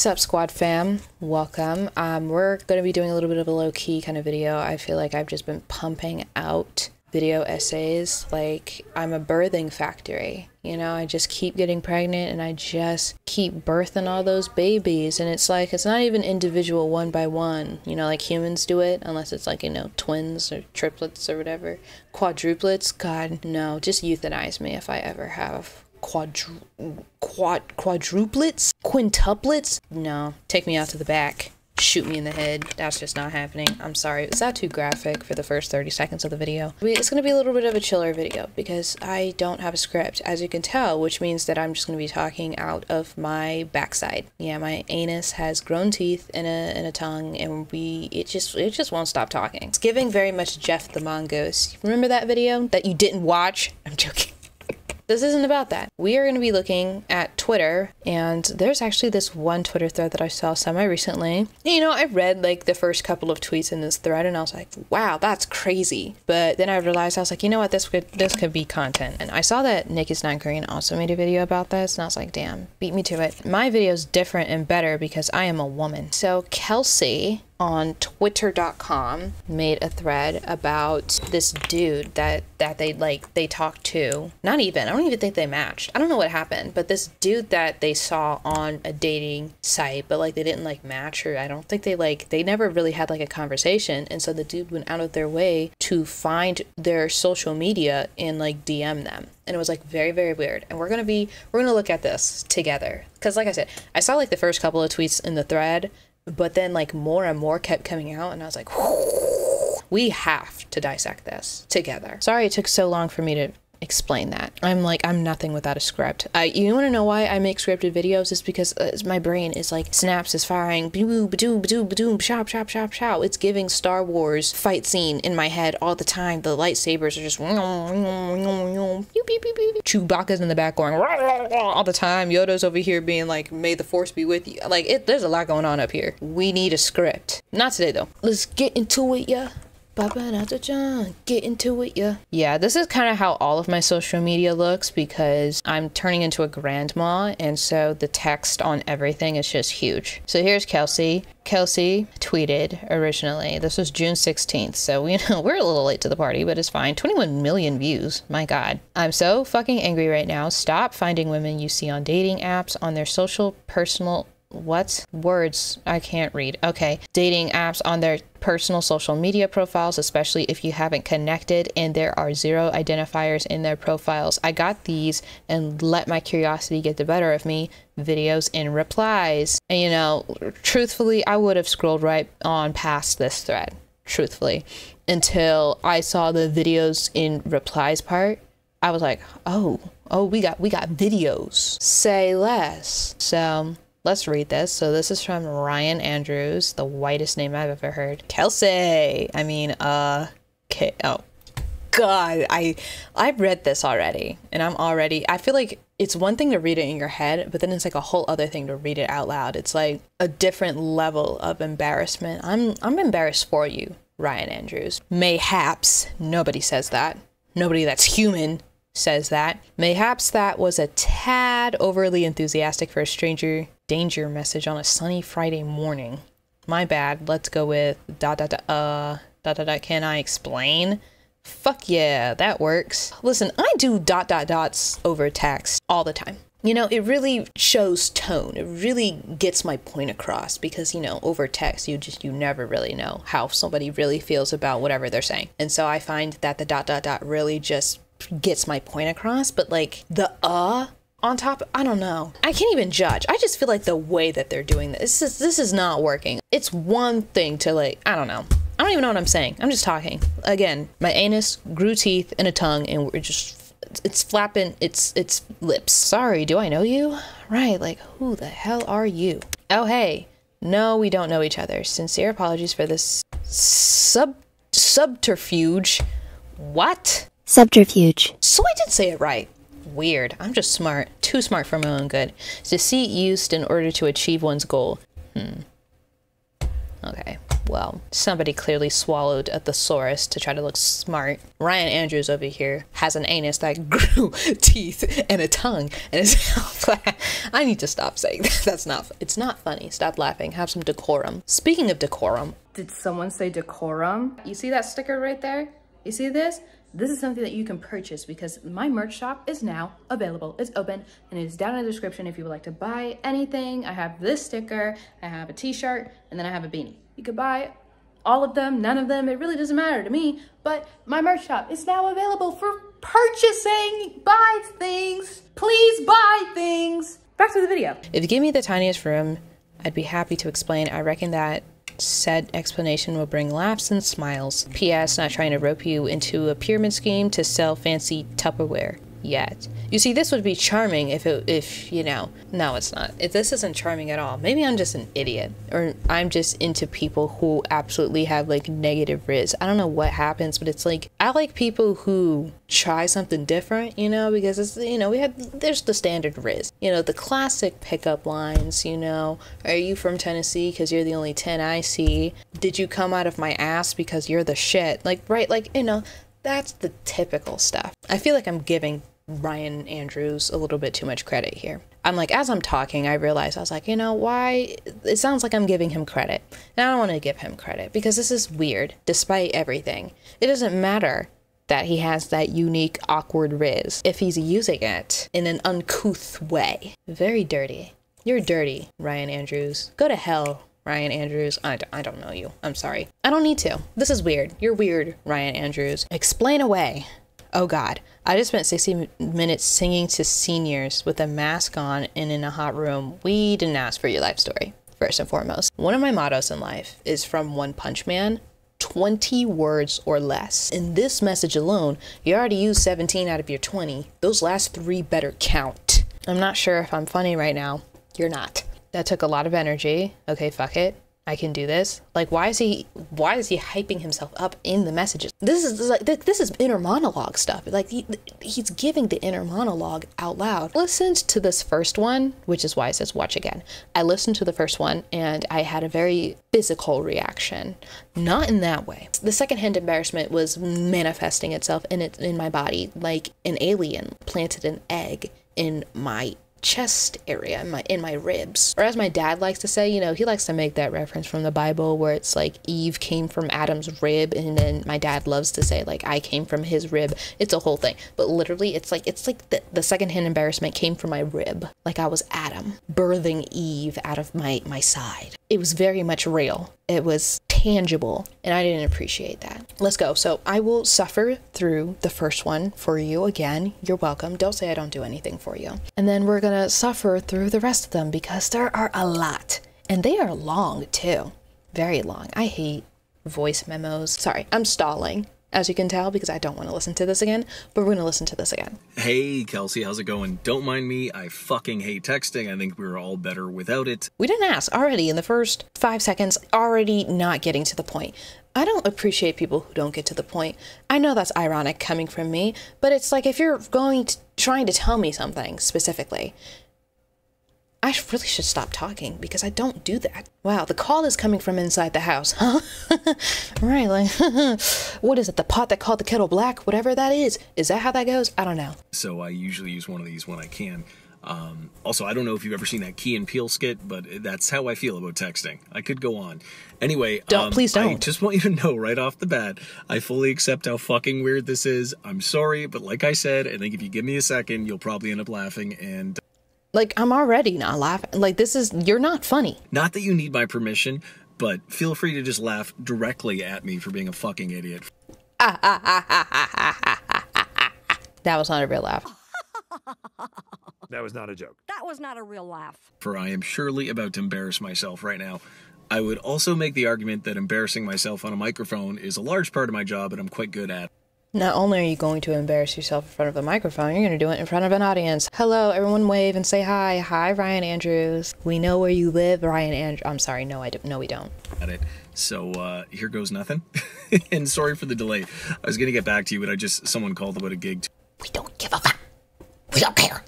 What's up, squad fam? Welcome. Um, we're going to be doing a little bit of a low key kind of video. I feel like I've just been pumping out video essays like I'm a birthing factory. You know, I just keep getting pregnant and I just keep birthing all those babies. And it's like, it's not even individual one by one, you know, like humans do it, unless it's like, you know, twins or triplets or whatever. Quadruplets, God, no, just euthanize me if I ever have quadru- quad quadruplets, quintuplets. No, take me out to the back. Shoot me in the head. That's just not happening. I'm sorry. Is that too graphic for the first 30 seconds of the video? It's going to be a little bit of a chiller video because I don't have a script, as you can tell, which means that I'm just going to be talking out of my backside. Yeah, my anus has grown teeth and a, and a tongue, and we it just it just won't stop talking. It's giving very much Gef the Mongoose. Remember that video that you didn't watch? I'm joking. This isn't about that. We are going to be looking at Twitter, and there's actually this one Twitter thread that I saw semi recently. You know, I read like the first couple of tweets in this thread, and I was like, "Wow, that's crazy." But then I realized I was like, "You know what? This could this could be content." And I saw that Nickisnotgreen also made a video about this, and I was like, "Damn, beat me to it." My video is different and better because I am a woman. So Kelsey on twitter.com made a thread about this dude that that they like they talked to. Not even i don't even think they matched. I don't know what happened but this dude that they saw on a dating site but like they didn't like match or i don't think they like they never really had like a conversation. And so the dude went out of their way to find their social media and like dm them. And it was like very very weird. And we're gonna be we're gonna look at this together. Because like i said i saw like the first couple of tweets in the thread but then like more and more kept coming out and i was like we have to dissect this together. Sorry it took so long for me to explain that. I'm like i'm nothing without a script. Uh, you want to know why i make scripted videos? Is because uh, my brain is like snaps is firing boom boom boom boom shop shop shop shop it's giving star wars fight scene in my head all the time. The lightsabers are just chewbacca's in the back going all the time. Yoda's over here being like may the force be with you. Like it there's a lot going on up here. We need a script. Not today though. Let's get into it yeah Get into it, yeah. Yeah, this is kind of how all of my social media looks because I'm turning into a grandma, and so the text on everything is just huge. So here's Kelsey. Kelsey tweeted originally. This was June 16th, so we know we're a little late to the party, but it's fine. 21 million views. My God. I'm so fucking angry right now. Stop finding women you see on dating apps on their social, personal, what words I can't read. Okay, dating apps on their personal social media profiles, especially if you haven't connected and there are zero identifiers in their profiles. I got these and let my curiosity get the better of me. Videos and replies. And you know, truthfully, I would have scrolled right on past this thread, truthfully, until I saw the videos in replies part. I was like, oh, oh, we got we got videos. Say less. So Let's read this. So this is from Ryan Andrews, the whitest name I've ever heard. Kelsey. I mean, uh, K- oh, God, I I've read this already, and I'm already. I feel like it's one thing to read it in your head, but then it's like a whole other thing to read it out loud. It's like a different level of embarrassment. I'm I'm embarrassed for you, Ryan Andrews. Mayhaps nobody says that. Nobody that's human says that. Mayhaps that was a tad overly enthusiastic for a stranger danger message on a sunny Friday morning. My bad. Let's go with dot dot dot uh dot dot dot can I explain? Fuck yeah, that works. Listen, I do dot dot dots over text all the time. You know, it really shows tone. It really gets my point across because, you know, over text, you just, you never really know how somebody really feels about whatever they're saying. And so I find that the dot dot dot really just gets my point across. But like the uh on top i don't know. I can't even judge. I just feel like the way that they're doing this this is, this is not working. It's one thing to like i don't know. I don't even know what i'm saying. I'm just talking. Again my anus grew teeth and a tongue and we're just it's flapping its its lips. Sorry do i know you? Right like who the hell are you? Oh hey. No we don't know each other. Sincere apologies for this sub subterfuge. What? Subterfuge. So i did say it right weird. I'm just smart, too smart for my own good. Deceit used in order to achieve one's goal. Hmm. Okay, Well, somebody clearly swallowed a thesaurus to try to look smart. Ryan Andrews over here has an anus that grew teeth and a tongue and it's I need to stop saying that. That's not it's not funny. Stop laughing. Have some decorum. Speaking of decorum, did someone say decorum? You see that sticker right there? You see this? This is something that you can purchase because my merch shop is now available. It's open and it is down in the description if you would like to buy anything. I have this sticker, I have a t-shirt, and then I have a beanie. You could buy all of them, none of them, it really doesn't matter to me, but my merch shop is now available for purchasing. Buy things, please buy things. Back to the video. If you give me the tiniest room, I'd be happy to explain. I reckon that said explanation will bring laughs and smiles. P.S. Not trying to rope you into a pyramid scheme to sell fancy Tupperware yet. You see, this would be charming if it, if, you know, no, it's not. If this isn't charming at all. Maybe I'm just an idiot or I'm just into people who absolutely have like negative riz. I don't know what happens, but it's like, I like people who try something different, you know, because it's, you know, we had, there's the standard riz, you know, the classic pickup lines, you know, are you from Tennessee? Cause you're the only 10 I see. Did you come out of my ass because you're the shit? Like, right. Like, you know, that's the typical stuff. I feel like I'm giving Ryan Andrews a little bit too much credit here. I'm like, as I'm talking, I realized I was like, you know, why? It sounds like I'm giving him credit. And I don't want to give him credit because this is weird, despite everything. It doesn't matter that he has that unique, awkward riz if he's using it in an uncouth way. Very dirty. You're dirty, Ryan Andrews. Go to hell, Ryan Andrews. I d- I don't know you. I'm sorry. I don't need to. This is weird. You're weird, Ryan Andrews. Explain away. Oh God, I just spent 60 minutes singing to seniors with a mask on and in a hot room. We didn't ask for your life story, first and foremost. One of my mottos in life is from One Punch Man 20 words or less. In this message alone, you already used 17 out of your 20. Those last three better count. I'm not sure if I'm funny right now. You're not. That took a lot of energy. Okay, fuck it. I can do this. Like, why is he? Why is he hyping himself up in the messages? This is like this is inner monologue stuff. Like he, he's giving the inner monologue out loud. Listened to this first one, which is why it says watch again. I listened to the first one and I had a very physical reaction. Not in that way. The secondhand embarrassment was manifesting itself in it in my body, like an alien planted an egg in my chest area in my in my ribs. Or as my dad likes to say you know he likes to make that reference from the bible where it's like eve came from adam's rib and then my dad loves to say like i came from his rib. It's a whole thing. But literally it's like it's like the, the secondhand embarrassment came from my rib. Like i was adam birthing eve out of my my side it was very much real it was tangible and I didn't appreciate that. Let's go. So I will suffer through the first one for you again. You're welcome. Don't say I don't do anything for you. And then we're going to suffer through the rest of them because there are a lot and they are long too. Very long. I hate voice memos. Sorry, I'm stalling as you can tell, because I don't want to listen to this again, but we're going to listen to this again. Hey, Kelsey, how's it going? Don't mind me. I fucking hate texting. I think we are all better without it. We didn't ask already in the first five seconds, already not getting to the point. I don't appreciate people who don't get to the point. I know that's ironic coming from me, but it's like if you're going to trying to tell me something specifically, I really should stop talking because I don't do that. Wow, the call is coming from inside the house, huh? right, like, what is it, the pot that called the kettle black? Whatever that is. Is that how that goes? I don't know. So I usually use one of these when I can. Um, also, I don't know if you've ever seen that Key and Peele skit, but that's how I feel about texting. I could go on. Anyway, don't um, please don't. I just want you to know right off the bat, I fully accept how fucking weird this is. I'm sorry, but like I said, I think if you give me a second, you'll probably end up laughing. And like, I'm already not laughing. Like, this is, you're not funny. Not that you need my permission, but feel free to just laugh directly at me for being a fucking idiot. that was not a real laugh. That was not a joke. That was not a real laugh. For I am surely about to embarrass myself right now. I would also make the argument that embarrassing myself on a microphone is a large part of my job and I'm quite good at. Not only are you going to embarrass yourself in front of a microphone, you're going to do it in front of an audience. Hello, everyone wave and say hi. Hi, Ryan Andrews. We know where you live, Ryan Andrews. I'm sorry, no, I don't. No, we don't. At it. So uh, here goes nothing. and sorry for the delay. I was going to get back to you, but I just someone called about a gig. We don't give a fuck. We don't care.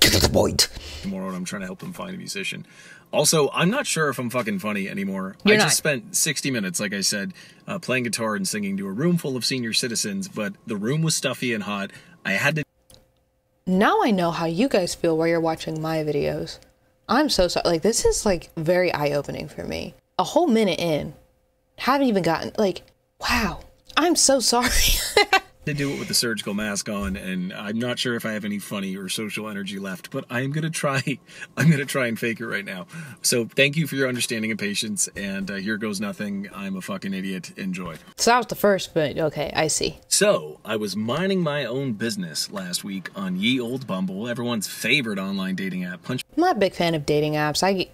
Get to the point. tomorrow, and I'm trying to help them find a musician. Also, I'm not sure if I'm fucking funny anymore. You're I not. just spent 60 minutes, like I said, uh, playing guitar and singing to a room full of senior citizens, but the room was stuffy and hot. I had to Now I know how you guys feel while you're watching my videos. I'm so sorry. Like, this is like very eye opening for me. A whole minute in, haven't even gotten, like, wow. I'm so sorry. to do it with the surgical mask on, and I'm not sure if I have any funny or social energy left, but I am gonna try. I'm gonna try and fake it right now. So thank you for your understanding and patience. And uh, here goes nothing. I'm a fucking idiot. Enjoy. so that was the first, but okay, I see. So I was minding my own business last week on Ye Old Bumble, everyone's favorite online dating app. Punch I'm not a big fan of dating apps. I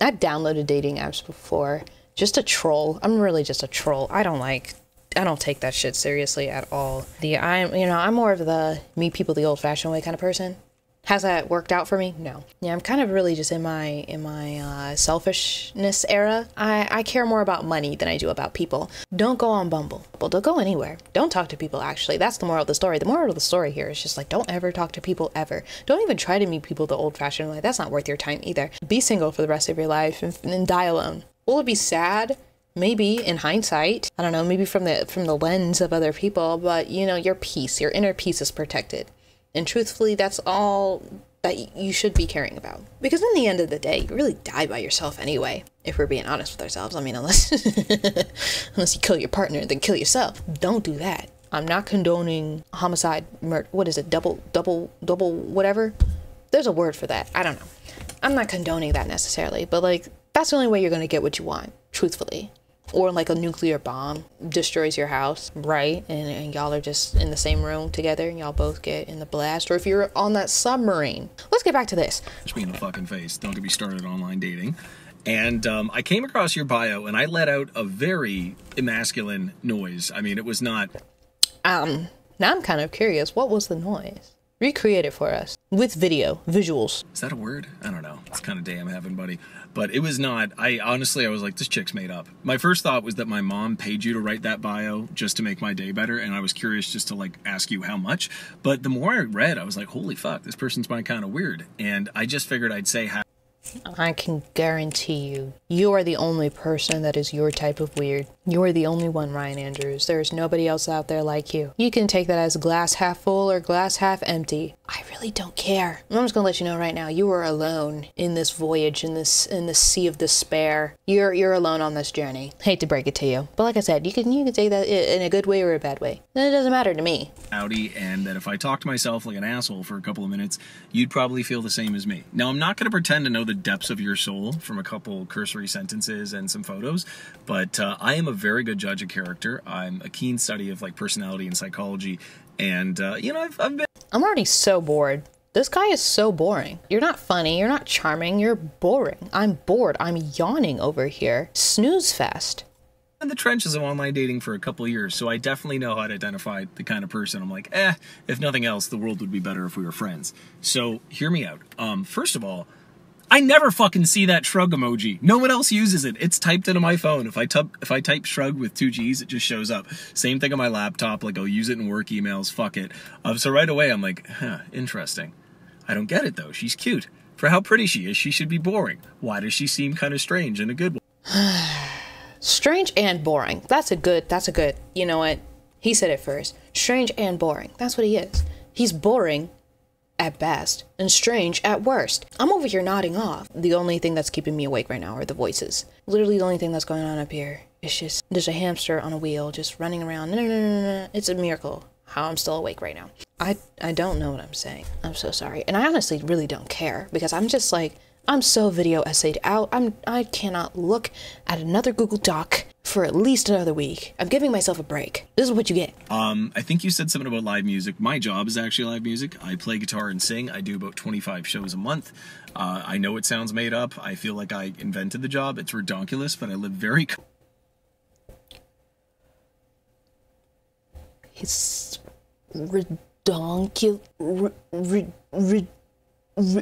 I downloaded dating apps before just a troll. I'm really just a troll. I don't like I don't take that shit seriously at all. The I'm you know, I'm more of the meet people the old fashioned way kind of person. Has that worked out for me? No. Yeah, I'm kind of really just in my in my uh, selfishness era. I, I care more about money than I do about people. Don't go on Bumble. Well, don't go anywhere. Don't talk to people. Actually, that's the moral of the story. The moral of the story here is just like don't ever talk to people ever. Don't even try to meet people the old-fashioned way. That's not worth your time either. Be single for the rest of your life and, and die alone. Will it be sad? Maybe in hindsight i don't know maybe from the from the lens of other people but you know your peace your inner peace is protected. And truthfully that's all that you should be caring about. Because in the end of the day you really die by yourself anyway if we're being honest with ourselves. I mean unless unless you kill your partner then kill yourself. Don't do that. I'm not condoning homicide murder what is it double double double whatever. There's a word for that. I don't know. I'm not condoning that necessarily but like that's the only way you're going to get what you want truthfully or like a nuclear bomb destroys your house, right? And, and y'all are just in the same room together and y'all both get in the blast. Or if you're on that submarine. Let's get back to this. me in the fucking face. Don't get me started on online dating. And um, I came across your bio, and I let out a very emasculine noise. I mean, it was not Um, now I'm kind of curious. What was the noise? Recreate it for us with video, visuals. Is that a word? I don't know. It's kind of day I'm having, buddy. But it was not. I honestly, I was like, this chick's made up. My first thought was that my mom paid you to write that bio just to make my day better, and I was curious just to like ask you how much. But the more I read, I was like, holy fuck, this person's my kind of weird. And I just figured I'd say how. I can guarantee you, you are the only person that is your type of weird. You are the only one, Ryan Andrews. There is nobody else out there like you. You can take that as glass half full or glass half empty. I really don't care. I'm just gonna let you know right now, you are alone in this voyage, in this in this sea of despair. You're you're alone on this journey. Hate to break it to you, but like I said, you can you can take that in a good way or a bad way. It doesn't matter to me. Audi, and that if I talked to myself like an asshole for a couple of minutes, you'd probably feel the same as me. Now, I'm not to pretend to know the depths of your soul from a couple cursory sentences and some photos, but uh, I am a very good judge of character. I'm a keen study of like personality and psychology, and uh, you know, I've, I've been I'm already so bored. This guy is so boring. You're not funny, you're not charming, you're boring. I'm bored. I'm yawning over here. Snooze fest. in the trenches of online dating for a couple years, so I definitely know how to identify the kind of person I'm like, eh, if nothing else, the world would be better if we were friends. So hear me out. Um, first of all, I never fucking see that shrug emoji. No one else uses it. It's typed into my phone. If I type if I type shrug with two G's, it just shows up. Same thing on my laptop. Like I'll use it in work emails. Fuck it. Um, so right away I'm like, huh, interesting. I don't get it though. She's cute. For how pretty she is, she should be boring. Why does she seem kind of strange in a good way? Strange and boring. That's a good, that's a good, you know what? He said it first. Strange and boring. That's what he is. He's boring at best and strange at worst. I'm over here nodding off. The only thing that's keeping me awake right now are the voices. Literally the only thing that's going on up here is just there's a hamster on a wheel just running around. It's a miracle how I'm still awake right now. I I don't know what I'm saying. I'm so sorry. And I honestly really don't care because I'm just like I'm so video essayed out. I'm I cannot look at another Google Doc for at least another week. I'm giving myself a break. This is what you get. Um, I think you said something about live music. My job is actually live music. I play guitar and sing. I do about 25 shows a month. Uh, I know it sounds made up. I feel like I invented the job. It's redonkulous, but I live very. It's redonkulous. Re, re, re,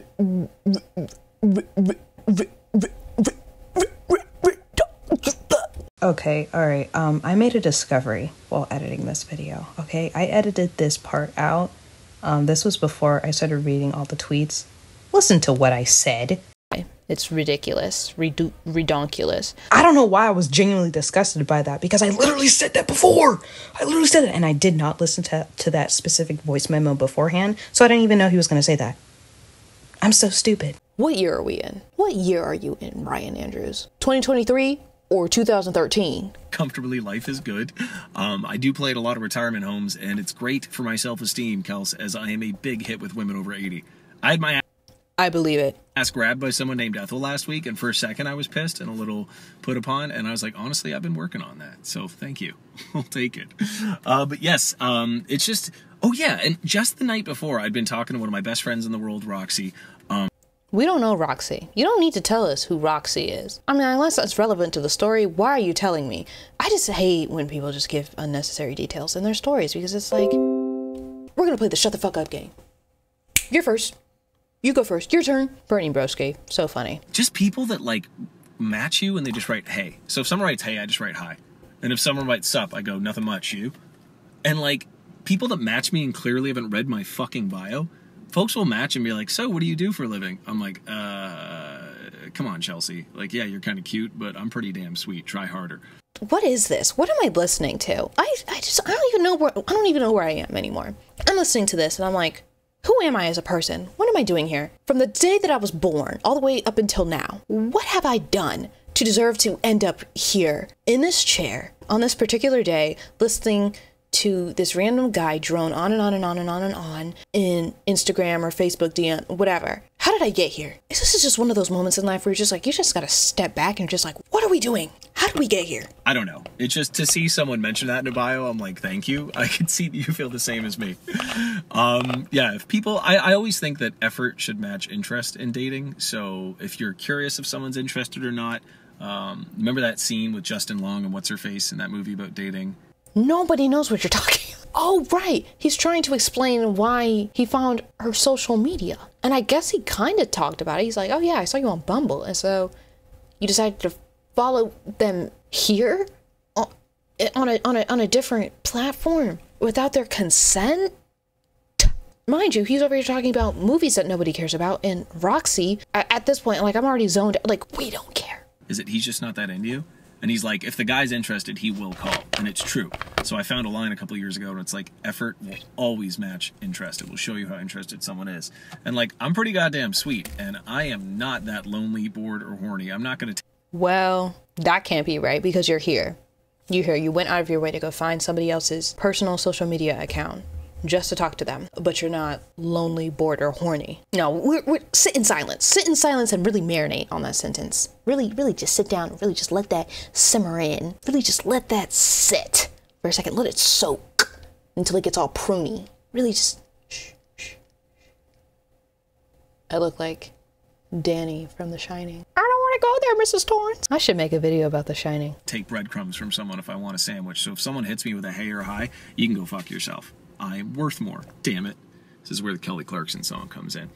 Okay, all right. Um, I made a discovery while editing this video. Okay, I edited this part out. Um, this was before I started reading all the tweets. listen to what I said. It's ridiculous, redu- redonkulous. I don't know why I was genuinely disgusted by that because I literally said that before. I literally said it, and I did not listen to, to that specific voice memo beforehand, so I didn't even know he was going to say that. I'm so stupid. What year are we in? What year are you in, Ryan Andrews? 2023 or 2013? Comfortably, life is good. Um, I do play at a lot of retirement homes, and it's great for my self esteem, Kels, as I am a big hit with women over 80. I had my I believe it. ass grabbed by someone named Ethel last week, and for a second I was pissed and a little put upon, and I was like, honestly, I've been working on that, so thank you. I'll take it. Uh, but yes, um, it's just, oh yeah, and just the night before, I'd been talking to one of my best friends in the world, Roxy. We don't know Roxy. You don't need to tell us who Roxy is. I mean, unless that's relevant to the story, why are you telling me? I just hate when people just give unnecessary details in their stories because it's like, we're gonna play the shut the fuck up game. You're first. You go first. Your turn. Bernie Broski. So funny. just people that like match you and they just write hey. So if someone writes hey, I just write hi. And if someone writes sup, I go nothing much, you. And like people that match me and clearly haven't read my fucking bio, folks will match and be like, "So, what do you do for a living?" I'm like, "Uh, come on, Chelsea. Like, yeah, you're kind of cute, but I'm pretty damn sweet. Try harder." What is this? What am I listening to? I, I just I don't even know where I don't even know where I am anymore. I'm listening to this and I'm like, who am I as a person? What am I doing here? From the day that I was born all the way up until now, what have I done to deserve to end up here in this chair on this particular day listening to this random guy drone on and on and on and on and on in Instagram or Facebook DM, whatever. How did I get here? Is this is just one of those moments in life where you're just like, you just gotta step back and just like, what are we doing? How did we get here? I don't know. It's just to see someone mention that in a bio, I'm like, thank you. I can see that you feel the same as me. Um, yeah, if people, I, I always think that effort should match interest in dating. So if you're curious if someone's interested or not, um, remember that scene with Justin Long and what's her face in that movie about dating? Nobody knows what you're talking about. Oh, right. He's trying to explain why he found her social media. And I guess he kind of talked about it. He's like, oh, yeah, I saw you on Bumble. And so you decided to follow them here on eh, on a, on a, on a different platform without their consent? Mind you, he's over here talking about movies that nobody cares about. And Roxy, a- at this point, like, I'm already zoned. Like, we don't care. Is it he's just not that into you? And he's like, if the guy's interested, he will call. And it's true. So I found a line a couple years ago and it's like, effort will always match interest. It will show you how interested someone is. And like, I'm pretty goddamn sweet. And I am not that lonely, bored, or horny. I'm not going to Well, that can't be right because you're here. You here. You went out of your way to go find somebody else's personal social media account just to talk to them, but you're not lonely, bored, or horny. No, we're, we're sit in silence. Sit in silence and really marinate on that sentence. Really, really just sit down. Really just let that simmer in. Really just let that sit for a second. Let it soak until it gets all pruny. Really just shh, shh. I look like Danny from The Shining. I don't want to go there, Mrs. Torrance. I should make a video about The Shining. take breadcrumbs from someone if I want a sandwich. So if someone hits me with a hey or hi, you can go fuck yourself. I'm worth more. Damn it. This is where the Kelly Clarkson song comes in.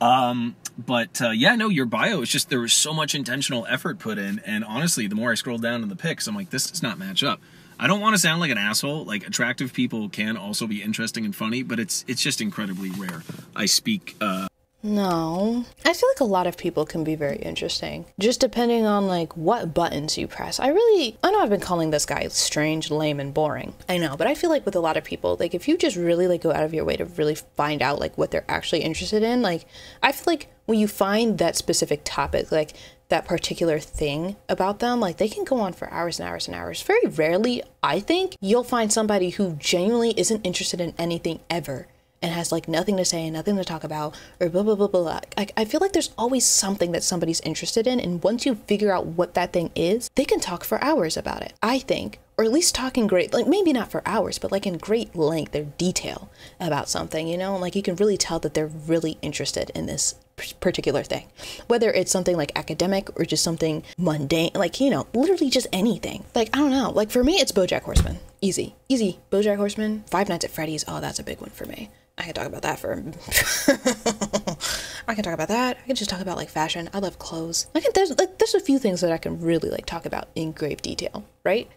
Um, but uh, yeah, no, your bio is just there was so much intentional effort put in, and honestly, the more I scroll down in the pics, I'm like, this does not match up. I don't want to sound like an asshole. Like attractive people can also be interesting and funny, but it's it's just incredibly rare. I speak uh, No. I feel like a lot of people can be very interesting, just depending on like what buttons you press. I really, I know I've been calling this guy strange, lame, and boring. I know, but I feel like with a lot of people, like if you just really like go out of your way to really find out like what they're actually interested in, like I feel like when you find that specific topic, like that particular thing about them, like they can go on for hours and hours and hours. Very rarely, I think, you'll find somebody who genuinely isn't interested in anything ever and has like nothing to say and nothing to talk about or blah blah blah blah. I, I feel like there's always something that somebody's interested in, and once you figure out what that thing is, they can talk for hours about it. I think, or at least talking great, like maybe not for hours, but like in great length or detail about something. You know, and like you can really tell that they're really interested in this particular thing, whether it's something like academic or just something mundane, like you know, literally just anything. Like I don't know, like for me, it's BoJack Horseman. Easy, easy. BoJack Horseman, Five Nights at Freddy's. Oh, that's a big one for me. I can talk about that for. I can talk about that. I can just talk about like fashion. I love clothes. I can. There's like there's a few things that I can really like talk about in grave detail, right?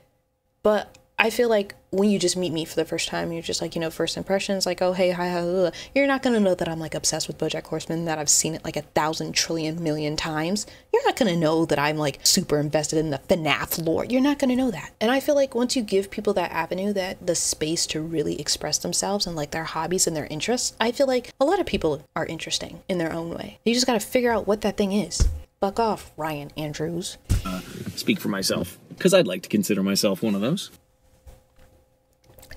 But I feel like when you just meet me for the first time, you're just like, you know, first impressions, like, oh, hey, hi, hi, hi. You're not gonna know that I'm like obsessed with Bojack Horseman, that I've seen it like a thousand trillion million times. You're not gonna know that I'm like super invested in the FNAF lore. You're not gonna know that. And I feel like once you give people that avenue, that the space to really express themselves and like their hobbies and their interests, I feel like a lot of people are interesting in their own way. You just gotta figure out what that thing is. Fuck off, Ryan Andrews. Speak for myself, because I'd like to consider myself one of those.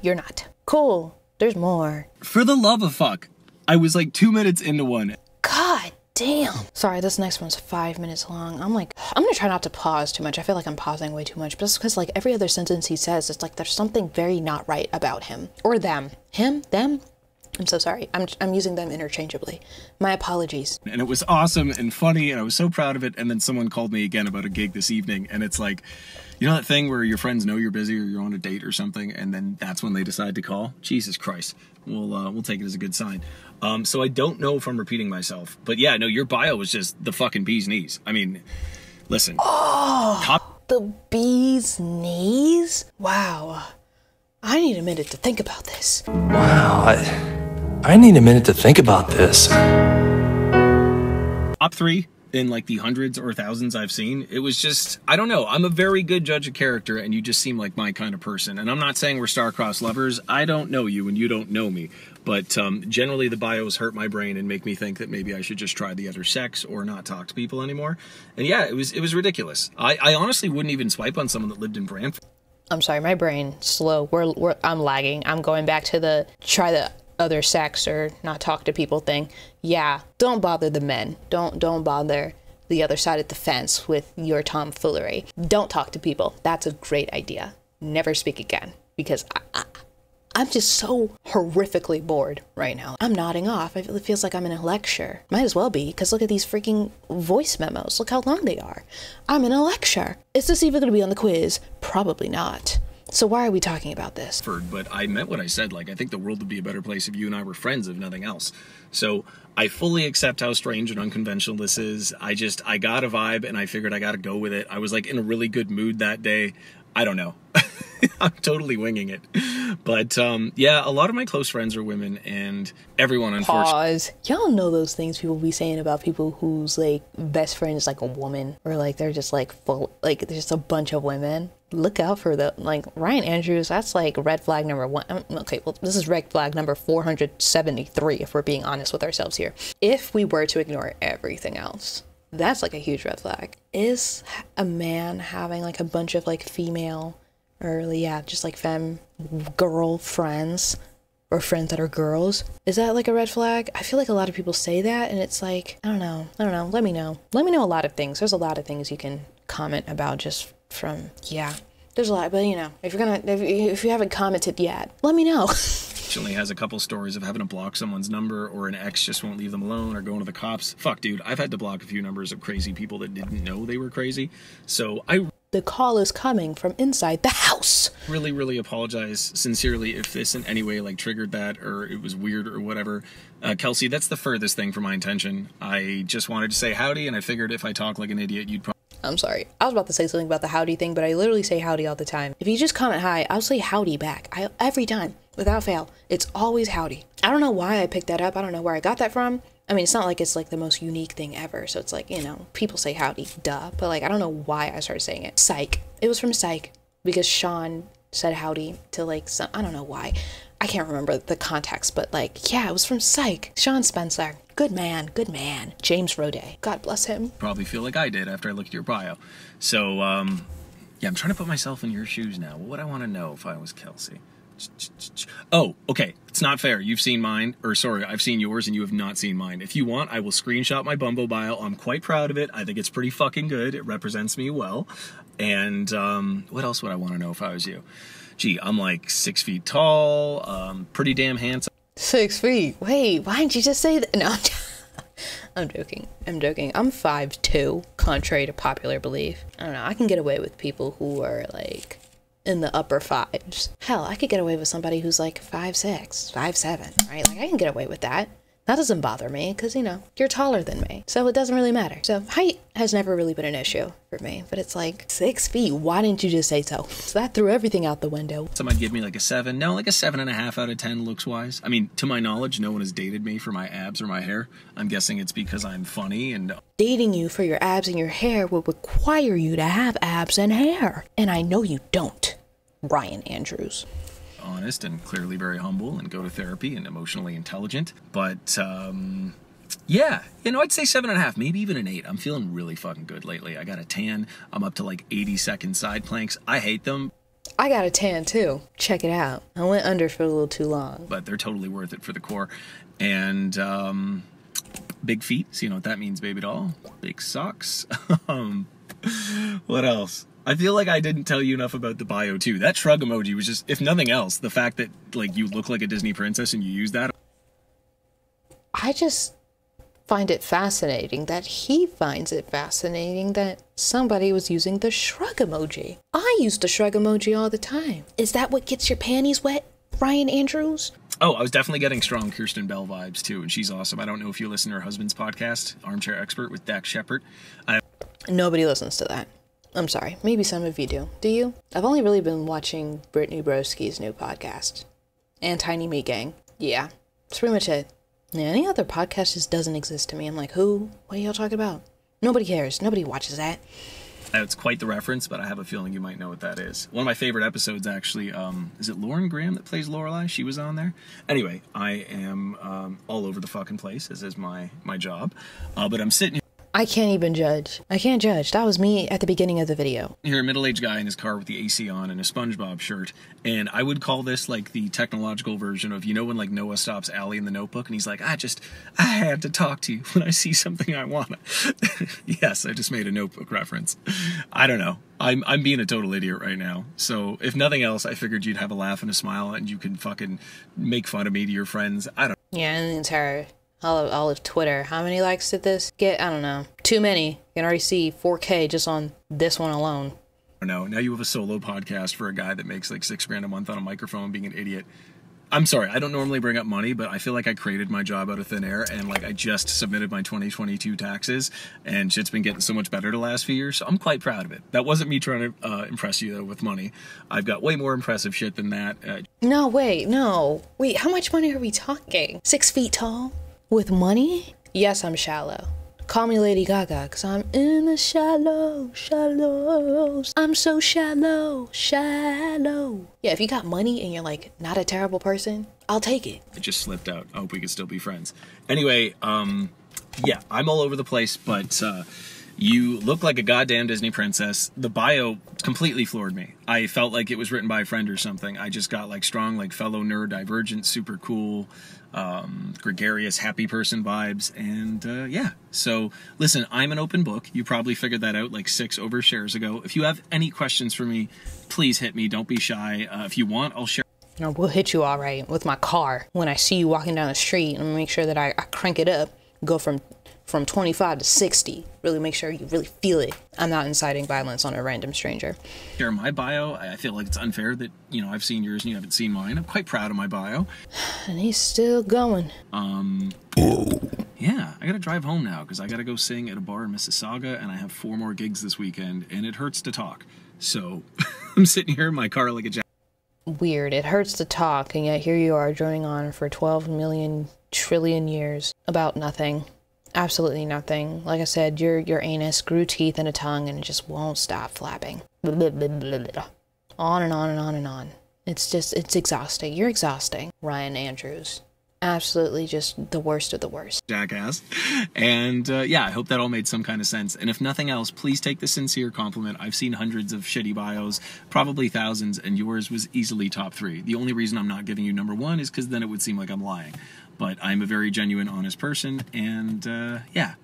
You're not. Cool. There's more. For the love of fuck. I was like two minutes into one. God damn. Sorry, this next one's five minutes long. I'm like, I'm gonna try not to pause too much. I feel like I'm pausing way too much, but it's because like every other sentence he says, it's like there's something very not right about him or them. Him, them. I'm so sorry. I'm I'm using them interchangeably. My apologies. and it was awesome and funny and I was so proud of it and then someone called me again about a gig this evening and it's like you know that thing where your friends know you're busy or you're on a date or something and then that's when they decide to call Jesus Christ we'll uh, we'll take it as a good sign um, so I don't know if I'm repeating myself but yeah no your bio was just the fucking bee's knees I mean listen top The bee's knees? Wow. I need a minute to think about this. Wow, I, I need a minute to think about this. top three in like the hundreds or thousands I've seen. It was just, I don't know. I'm a very good judge of character, and you just seem like my kind of person. And I'm not saying we're star-crossed lovers. I don't know you, and you don't know me. But um, generally, the bios hurt my brain and make me think that maybe I should just try the other sex or not talk to people anymore. And yeah, it was it was ridiculous. I, I honestly wouldn't even swipe on someone that lived in Brantford. I'm sorry, my brain slow. We're, we're I'm lagging. I'm going back to the try the other sex or not talk to people thing. Yeah, don't bother the men. Don't don't bother the other side of the fence with your tomfoolery. Don't talk to people. That's a great idea. Never speak again because I, I, I'm just so horrifically bored right now. I'm nodding off. It feels like I'm in a lecture. Might as well be, because look at these freaking voice memos. Look how long they are. I'm in a lecture. Is this even going to be on the quiz? Probably not. So why are we talking about this? but I meant what I said. Like, I think the world would be a better place if you and I were friends, if nothing else. So I fully accept how strange and unconventional this is. I just, I got a vibe and I figured I got to go with it. I was like in a really good mood that day. I don't know. I'm totally winging it. But um, yeah, a lot of my close friends are women, and everyone, unfortunately. Pause. Y'all know those things people be saying about people whose like best friend is like a woman, or like they're just like full, like there's just a bunch of women. Look out for the like Ryan Andrews. That's like red flag number one. um, Okay, well this is red flag number 473 if we're being honest with ourselves here. If we were to ignore everything else, that's like a huge red flag. Is a man having like a bunch of like female or yeah, just like femme girl friends or friends that are girls. Is that like a red flag? I feel like a lot of people say that and it's like, I don't know. I don't know. Let me know. Let me know a lot of things. There's a lot of things you can comment about just from yeah. There's a lot, but you know, if you're gonna if, if you haven't commented yet, let me know. She only has a couple stories of having to block someone's number or an ex just won't leave them alone or going to the cops. Fuck, dude, I've had to block a few numbers of crazy people that didn't know they were crazy. So I the call is coming from inside the house. really, really apologize sincerely if this in any way like triggered that or it was weird or whatever. Uh, Kelsey, that's the furthest thing from my intention. I just wanted to say howdy, and I figured if I talk like an idiot, you'd probably. I'm sorry. I was about to say something about the howdy thing, but I literally say howdy all the time. If you just comment hi, I'll say howdy back. I every time, without fail. It's always howdy. I don't know why I picked that up. I don't know where I got that from. I mean, it's not like it's like the most unique thing ever. So it's like, you know, people say howdy, duh. But like, I don't know why I started saying it. Psych. It was from Psych because Sean said howdy to like some, I don't know why. I can't remember the context, but like, yeah, it was from Psych. Sean Spencer. Good man, good man. James Roday. God bless him. probably feel like I did after I looked at your bio. So, um, yeah, I'm trying to put myself in your shoes now. What would I want to know if I was Kelsey? Oh, okay. It's not fair. You've seen mine, or sorry, I've seen yours and you have not seen mine. If you want, I will screenshot my Bumble bio. I'm quite proud of it. I think it's pretty fucking good. It represents me well. And um, what else would I want to know if I was you? Gee, I'm like six feet tall, um, pretty damn handsome. Six feet. Wait, why didn't you just say that? No, I'm, I'm joking. I'm joking. I'm five two, contrary to popular belief. I don't know. I can get away with people who are like in the upper fives. Hell, I could get away with somebody who's like five six, five seven, right? Like I can get away with that. That doesn't bother me because, you know, you're taller than me. So it doesn't really matter. So height has never really been an issue for me. But it's like six feet. Why didn't you just say so? So that threw everything out the window. Some might give me like a seven. No, like a seven and a half out of ten looks wise. I mean, to my knowledge, no one has dated me for my abs or my hair. I'm guessing it's because I'm funny and Dating you for your abs and your hair would require you to have abs and hair. And I know you don't, Ryan Andrews. Honest and clearly very humble and go to therapy and emotionally intelligent. But um, yeah, you know, I'd say seven and a half, maybe even an eight. I'm feeling really fucking good lately. I got a tan. I'm up to like 80 second side planks. I hate them, I got a tan too. Check it out. I went under for a little too long. but they're totally worth it for the core. And um, big feet. So you know what that means, baby doll. Big socks. um, what else? I feel like I didn't tell you enough about the bio too. That shrug emoji was just, if nothing else, the fact that like you look like a Disney princess and you use that. I just find it fascinating that he finds it fascinating that somebody was using the shrug emoji. I use the shrug emoji all the time. Is that what gets your panties wet, Ryan Andrews? Oh, I was definitely getting strong Kristen Bell vibes too, and she's awesome. I don't know if you listen to her husband's podcast, Armchair Expert with Dax Shepard. I Nobody listens to that. I'm sorry. Maybe some of you do. Do you? I've only really been watching Brittany Broski's new podcast and Tiny Meat Gang. Yeah, that's pretty much it. Yeah, any other podcast just doesn't exist to me. I'm like, who? What are y'all talking about? Nobody cares. Nobody watches that. Uh, It's quite the reference, but I have a feeling you might know what that is. One of my favorite episodes, actually, um, is it Lauren Graham that plays Lorelai? She was on there. Anyway, I am um, all over the fucking place, as is my my job. Uh, but I'm sitting I can't even judge. I can't judge. That was me at the beginning of the video. here, a middle-aged guy in his car with the AC on and a SpongeBob shirt, and I would call this like the technological version of you know when like Noah stops Allie in the Notebook, and he's like, I just I had to talk to you when I see something I want. yes, I just made a Notebook reference. I don't know. I'm I'm being a total idiot right now. So if nothing else, I figured you'd have a laugh and a smile, and you can fucking make fun of me to your friends. I don't. Yeah, and the entire all of, all of Twitter. How many likes did this get? I don't know. Too many. You can already see 4K just on this one alone. No, Now you have a solo podcast for a guy that makes like six grand a month on a microphone being an idiot. I'm sorry, I don't normally bring up money, but I feel like I created my job out of thin air and like I just submitted my 2022 taxes and shit's been getting so much better the last few years. So I'm quite proud of it. That wasn't me trying to uh, impress you though with money. I've got way more impressive shit than that. Uh, No, wait, no. Wait, how much money are we talking? Six feet tall? With money? Yes, I'm shallow. Call me Lady Gaga, cause I'm in the shallow, shallows. I'm so shallow, shallow. Yeah, if you got money and you're like not a terrible person, I'll take it. it just slipped out. I hope we can still be friends. Anyway, um, yeah, I'm all over the place, but uh, you look like a goddamn Disney princess. The bio completely floored me. I felt like it was written by a friend or something. I just got like strong, like fellow neurodivergent, super cool, um, gregarious, happy person vibes, and uh, yeah. So listen, I'm an open book. You probably figured that out like six overshares ago. If you have any questions for me, please hit me. Don't be shy. Uh, if you want, I'll share. Know, we'll hit you all right with my car when I see you walking down the street and make sure that I, I crank it up, go from from 25 to 60. Really make sure you really feel it. I'm not inciting violence on a random stranger. share my bio. I I feel like it's unfair that you know I've seen yours and you haven't seen mine. I'm quite proud of my bio. And he's still going. Um, yeah, I gotta drive home now because I gotta go sing at a bar in Mississauga, and I have four more gigs this weekend, and it hurts to talk. So I'm sitting here in my car like a jack. Weird. It hurts to talk, and yet here you are droning on for 12 million trillion years about nothing. Absolutely nothing. Like I said, your your anus grew teeth and a tongue, and it just won't stop flapping. On and on and on and on. It's just, it's exhausting. You're exhausting, Ryan Andrews. Absolutely just the worst of the worst. jackass. And uh, yeah, I hope that all made some kind of sense. And if nothing else, please take the sincere compliment. I've seen hundreds of shitty bios, probably thousands, and yours was easily top three. The only reason I'm not giving you number one is because then it would seem like I'm lying. But I'm a very genuine, honest person, and uh, yeah.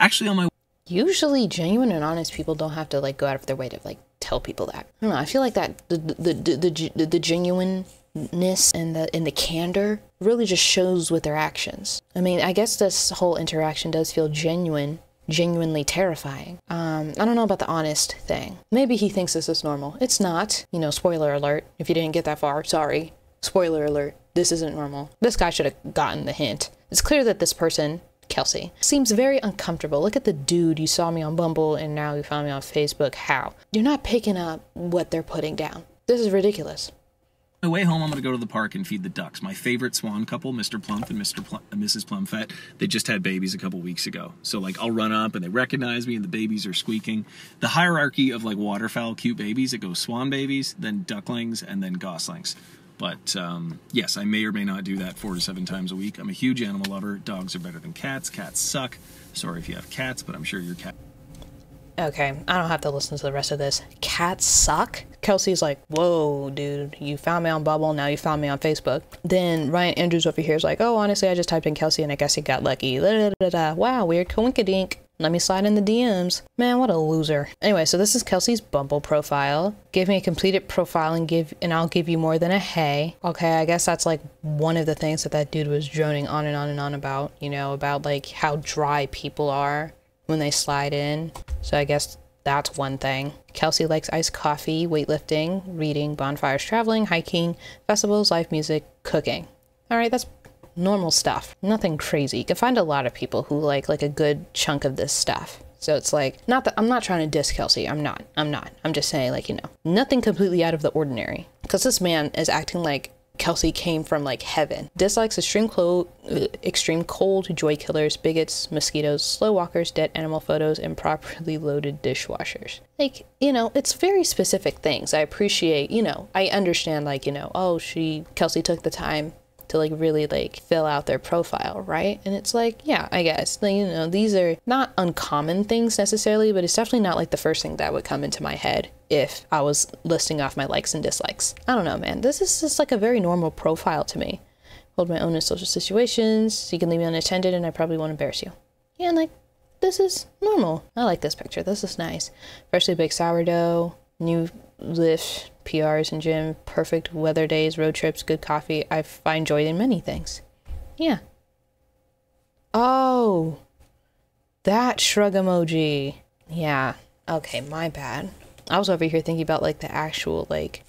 Actually, on my Usually, genuine and honest people don't have to like go out of their way to like tell people that. I don't know. I feel like that the the the the, the, genuineness and the and the candor really just shows with their actions. I mean, I guess this whole interaction does feel genuine, genuinely terrifying. Um, I don't know about the honest thing. Maybe he thinks this is normal. It's not. You know, spoiler alert. If you didn't get that far, sorry. Spoiler alert. This isn't normal. This guy should have gotten the hint. It's clear that this person, Kelsey, seems very uncomfortable. Look at the dude you saw me on Bumble and now you found me on Facebook. How? You're not picking up what they're putting down. This is ridiculous. On my way home, I'm going to go to the park and feed the ducks. My favorite swan couple, Mr. Plump and Mr. Uh, Mrs. Plumfet, they just had babies a couple weeks ago. So like, I'll run up and they recognize me, and the babies are squeaking. The hierarchy of like waterfowl cute babies, it goes swan babies, then ducklings, and then goslings. But um, yes, I may or may not do that four to seven times a week. I'm a huge animal lover. Dogs are better than cats. Cats suck. Sorry if you have cats, but I'm sure your cat. Okay, I don't have to listen to the rest of this. Cats suck? Kelsey's like, whoa, dude, you found me on Bubble, now you found me on Facebook. Then Ryan Andrews over here is like, oh, honestly, I just typed in Kelsey and I guess he got lucky. Da, da, da. Wow, weird coinkadink. Let me slide in the DMs. Man, what a loser. Anyway, so this is Kelsey's Bumble profile. Give me a completed profile and give, and I'll give you more than a hey. Okay, I guess that's like one of the things that that dude was droning on and on and on about. You know, about like how dry people are when they slide in. So I guess that's one thing. Kelsey likes iced coffee, weightlifting, reading, bonfires, traveling, hiking, festivals, live music, cooking. All right, that's normal stuff. Nothing crazy. You can find a lot of people who like like a good chunk of this stuff. So it's like not that I'm not trying to diss Kelsey. I'm not. I'm not. I'm just saying like, you know, nothing completely out of the ordinary. Cuz this man is acting like Kelsey came from like heaven. Dislikes extreme cold, uh, extreme cold, joy killers, bigots, mosquitoes, slow walkers, dead animal photos, improperly loaded dishwashers. Like, you know, it's very specific things. I appreciate, you know, I understand like, you know, oh, she Kelsey took the time to like really like fill out their profile, right? And it's like, yeah, I guess, like, you know, these are not uncommon things necessarily, but it's definitely not like the first thing that would come into my head if I was listing off my likes and dislikes. I don't know, man. This is just like a very normal profile to me. Hold my own in social situations. You can leave me unattended and I probably won't embarrass you. Yeah, and like, this is normal. I like this picture. This is nice. Freshly baked sourdough, new lift, PRs and gym, perfect weather days, road trips, good coffee. I find joy in many things. Yeah. Oh, that shrug emoji. Yeah. Okay, my bad. I was over here thinking about like the actual like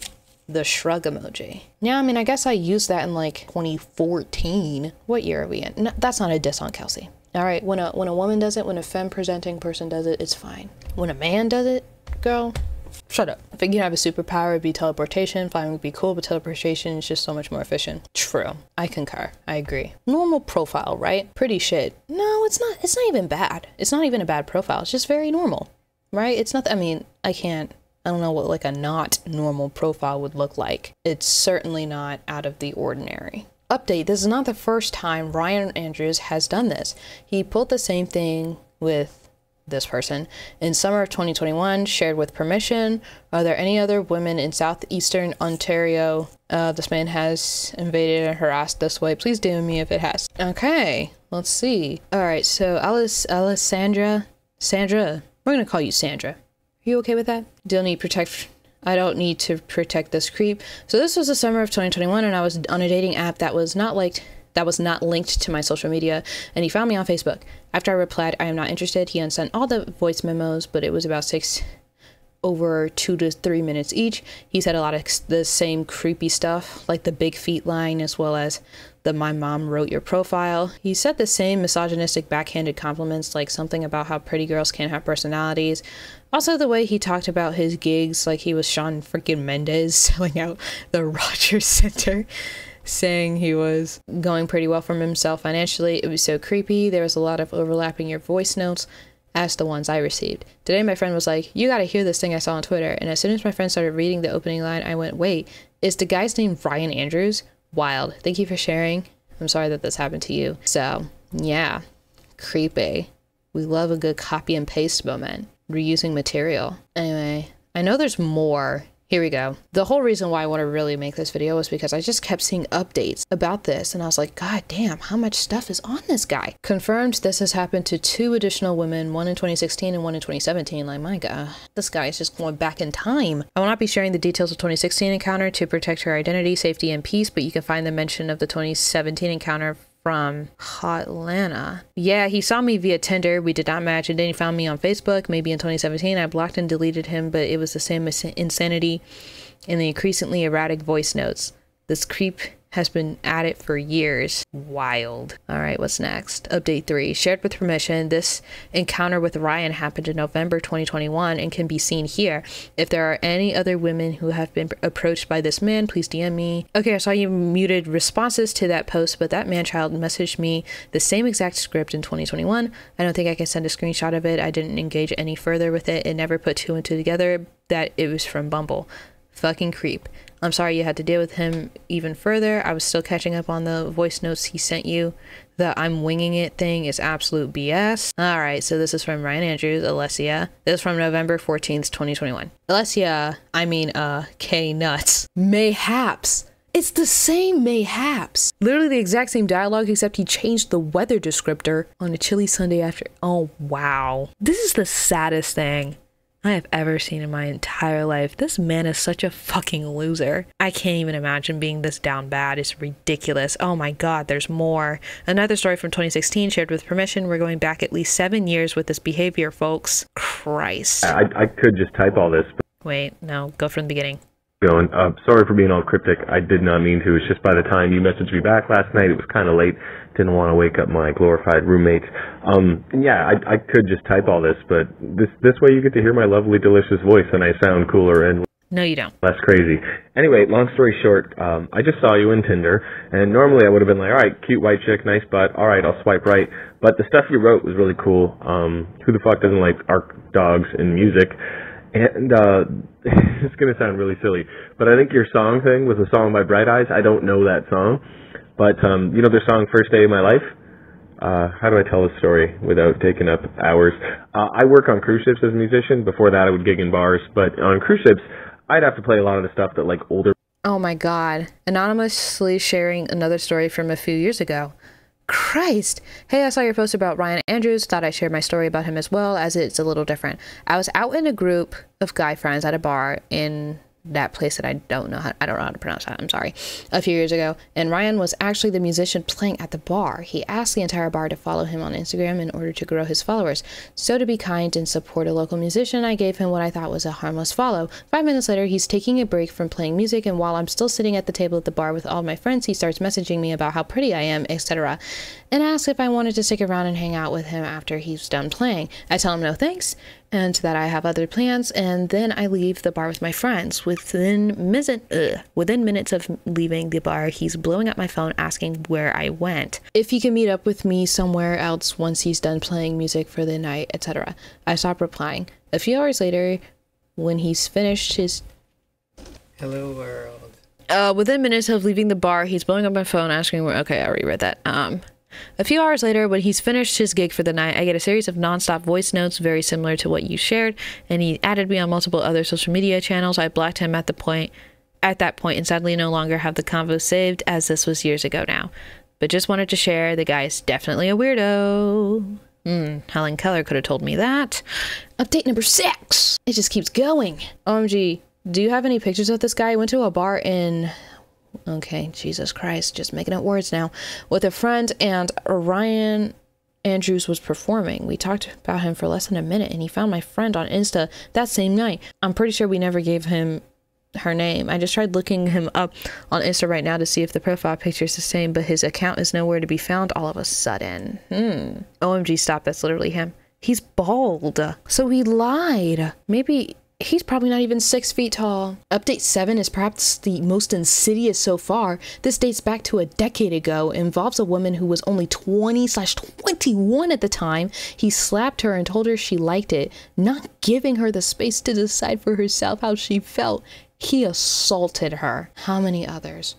the shrug emoji. Yeah, I mean, I guess I used that in like 2014. What year are we in? No, that's not a diss on Kelsey. All right, when a when a woman does it, when a femme presenting person does it, it's fine. When a man does it, girl, shut up. If you can have a superpower, it'd be teleportation. Flying would be cool, but teleportation is just so much more efficient. True. I concur. I agree. Normal profile, right? Pretty shit. No, it's not. It's not even bad. It's not even a bad profile. It's just very normal, right? It's not. I mean, I can't. I don't know what like a not normal profile would look like. It's certainly not out of the ordinary. Update this is not the first time Ryan Andrews has done this. He pulled the same thing with this person. In summer of 2021 shared with permission are there any other women in southeastern ontario? Uh, this man has invaded and harassed this way. Please DM me if it has. Okay let's see. All right so alice alessandra sandra we're gonna call you sandra. Are you okay with that? Don't need protect I don't need to protect this creep. So this was the summer of 2021 and I was on a dating app that was not liked that was not linked to my social media and he found me on Facebook. After I replied, I am not interested, he unsent all the voice memos, but it was about six over two to three minutes each. He said a lot of the same creepy stuff, like the big feet line, as well as the my mom wrote your profile. He said the same misogynistic backhanded compliments, like something about how pretty girls can't have personalities. Also, the way he talked about his gigs, like he was Shawn freaking Mendes selling out the Rogers Centre saying he was going pretty well for himself financially. It was so creepy. There was a lot of overlapping your voice notes as the ones I received. Today, my friend was like, You gotta hear this thing I saw on Twitter. And as soon as my friend started reading the opening line, I went, Wait, is the guy's name Ryan Andrews? Wild. Thank you for sharing. I'm sorry that this happened to you. So, yeah, creepy. We love a good copy and paste moment, reusing material. Anyway, I know there's more here we go. The whole reason why I want to really make this video is because I just kept seeing updates about this and I was like, God damn, how much stuff is on this guy? Confirmed this has happened to two additional women, one in 2016 and one in 2017. Like, my God, this guy is just going back in time. I will not be sharing the details of 2016 encounter to protect her identity, safety, and peace, but you can find the mention of the 2017 encounter from Hotlanta. Yeah, he saw me via Tinder. We did not match, and then he found me on Facebook. Maybe in 2017, I blocked and deleted him, but it was the same insanity in the increasingly erratic voice notes. This creep has been at it for years. Wild. All right, what's next? Update three. Shared with permission, this encounter with Ryan happened in November 2021 and can be seen here. If there are any other women who have been approached by this man, please DM me. Okay, I saw you muted responses to that post, but that man child messaged me the same exact script in 2021. I don't think I can send a screenshot of it. I didn't engage any further with it and never put two and two together that it was from Bumble. Fucking creep. I'm sorry you had to deal with him even further. I was still catching up on the voice notes he sent you. The I'm winging it thing is absolute BS. All right, so this is from Ryan Andrews, Alessia. This is from November 14th, 2021. Alessia, I mean, uh, K Nuts. Mayhaps. It's the same mayhaps. Literally the exact same dialogue, except he changed the weather descriptor on a chilly Sunday after. Oh, wow. This is the saddest thing. I have ever seen in my entire life. This man is such a fucking loser. I can't even imagine being this down bad. It's ridiculous. Oh my god, there's more. Another story from 2016 shared with permission. We're going back at least seven years with this behavior, folks. Christ. I, I could just type all this, but Wait, no, go from the beginning. Going, uh, sorry for being all cryptic. I did not mean to. It's just by the time you messaged me back last night, it was kind of late. Didn't want to wake up my glorified roommate. Um, and yeah, I, I could just type all this, but this this way you get to hear my lovely, delicious voice, and I sound cooler and No, you don't. less crazy. Anyway, long story short, um, I just saw you in Tinder, and normally I would have been like, all right, cute white chick, nice butt, all right, I'll swipe right. But the stuff you wrote was really cool. Um, who the fuck doesn't like arc dogs and music? And uh, it's gonna sound really silly, but I think your song thing was a song by Bright Eyes. I don't know that song, but um, you know their song "First Day of My Life." Uh, how do I tell this story without taking up hours? Uh, I work on cruise ships as a musician. Before that, I would gig in bars, but on cruise ships, I'd have to play a lot of the stuff that like older Oh my god. Anonymously sharing another story from a few years ago. Christ. Hey, I saw your post about Ryan Andrews. Thought I shared my story about him as well, as it's a little different. I was out in a group of guy friends at a bar in that place that I don't know how I don't know how to pronounce that. I'm sorry. A few years ago, and Ryan was actually the musician playing at the bar. He asked the entire bar to follow him on Instagram in order to grow his followers. So to be kind and support a local musician, I gave him what I thought was a harmless follow. 5 minutes later, he's taking a break from playing music and while I'm still sitting at the table at the bar with all my friends, he starts messaging me about how pretty I am, etc. and asks if I wanted to stick around and hang out with him after he's done playing. I tell him no thanks and that I have other plans, and then I leave the bar with my friends. Within minute, ugh, within minutes of leaving the bar, he's blowing up my phone asking where I went, if he can meet up with me somewhere else once he's done playing music for the night, etc. I stop replying. A few hours later, when he's finished his Hello world. uh, within minutes of leaving the bar, he's blowing up my phone asking where. Okay, I already read that. Um, a few hours later, when he's finished his gig for the night, I get a series of nonstop voice notes very similar to what you shared, and he added me on multiple other social media channels. I blocked him at the point, at that point, and sadly no longer have the convo saved, as this was years ago now. But just wanted to share, the guy is definitely a weirdo. Hmm, Helen Keller could have told me that. Update number six. It just keeps going. OMG, do you have any pictures of this guy? I went to a bar in. Okay, Jesus Christ, just making up words now. With a friend, and Ryan Andrews was performing. We talked about him for less than a minute, and he found my friend on Insta that same night. I'm pretty sure we never gave him her name. I just tried looking him up on Insta right now to see if the profile picture is the same, but his account is nowhere to be found all of a sudden. Hmm. OMG, stop. That's literally him. He's bald. So he lied. Maybe he's probably not even six feet tall. Update 7 is perhaps the most insidious so far. This dates back to a decade ago, involves a woman who was only 20 slash 21 at the time. He slapped her and told her she liked it, not giving her the space to decide for herself how she felt. He assaulted her. How many others?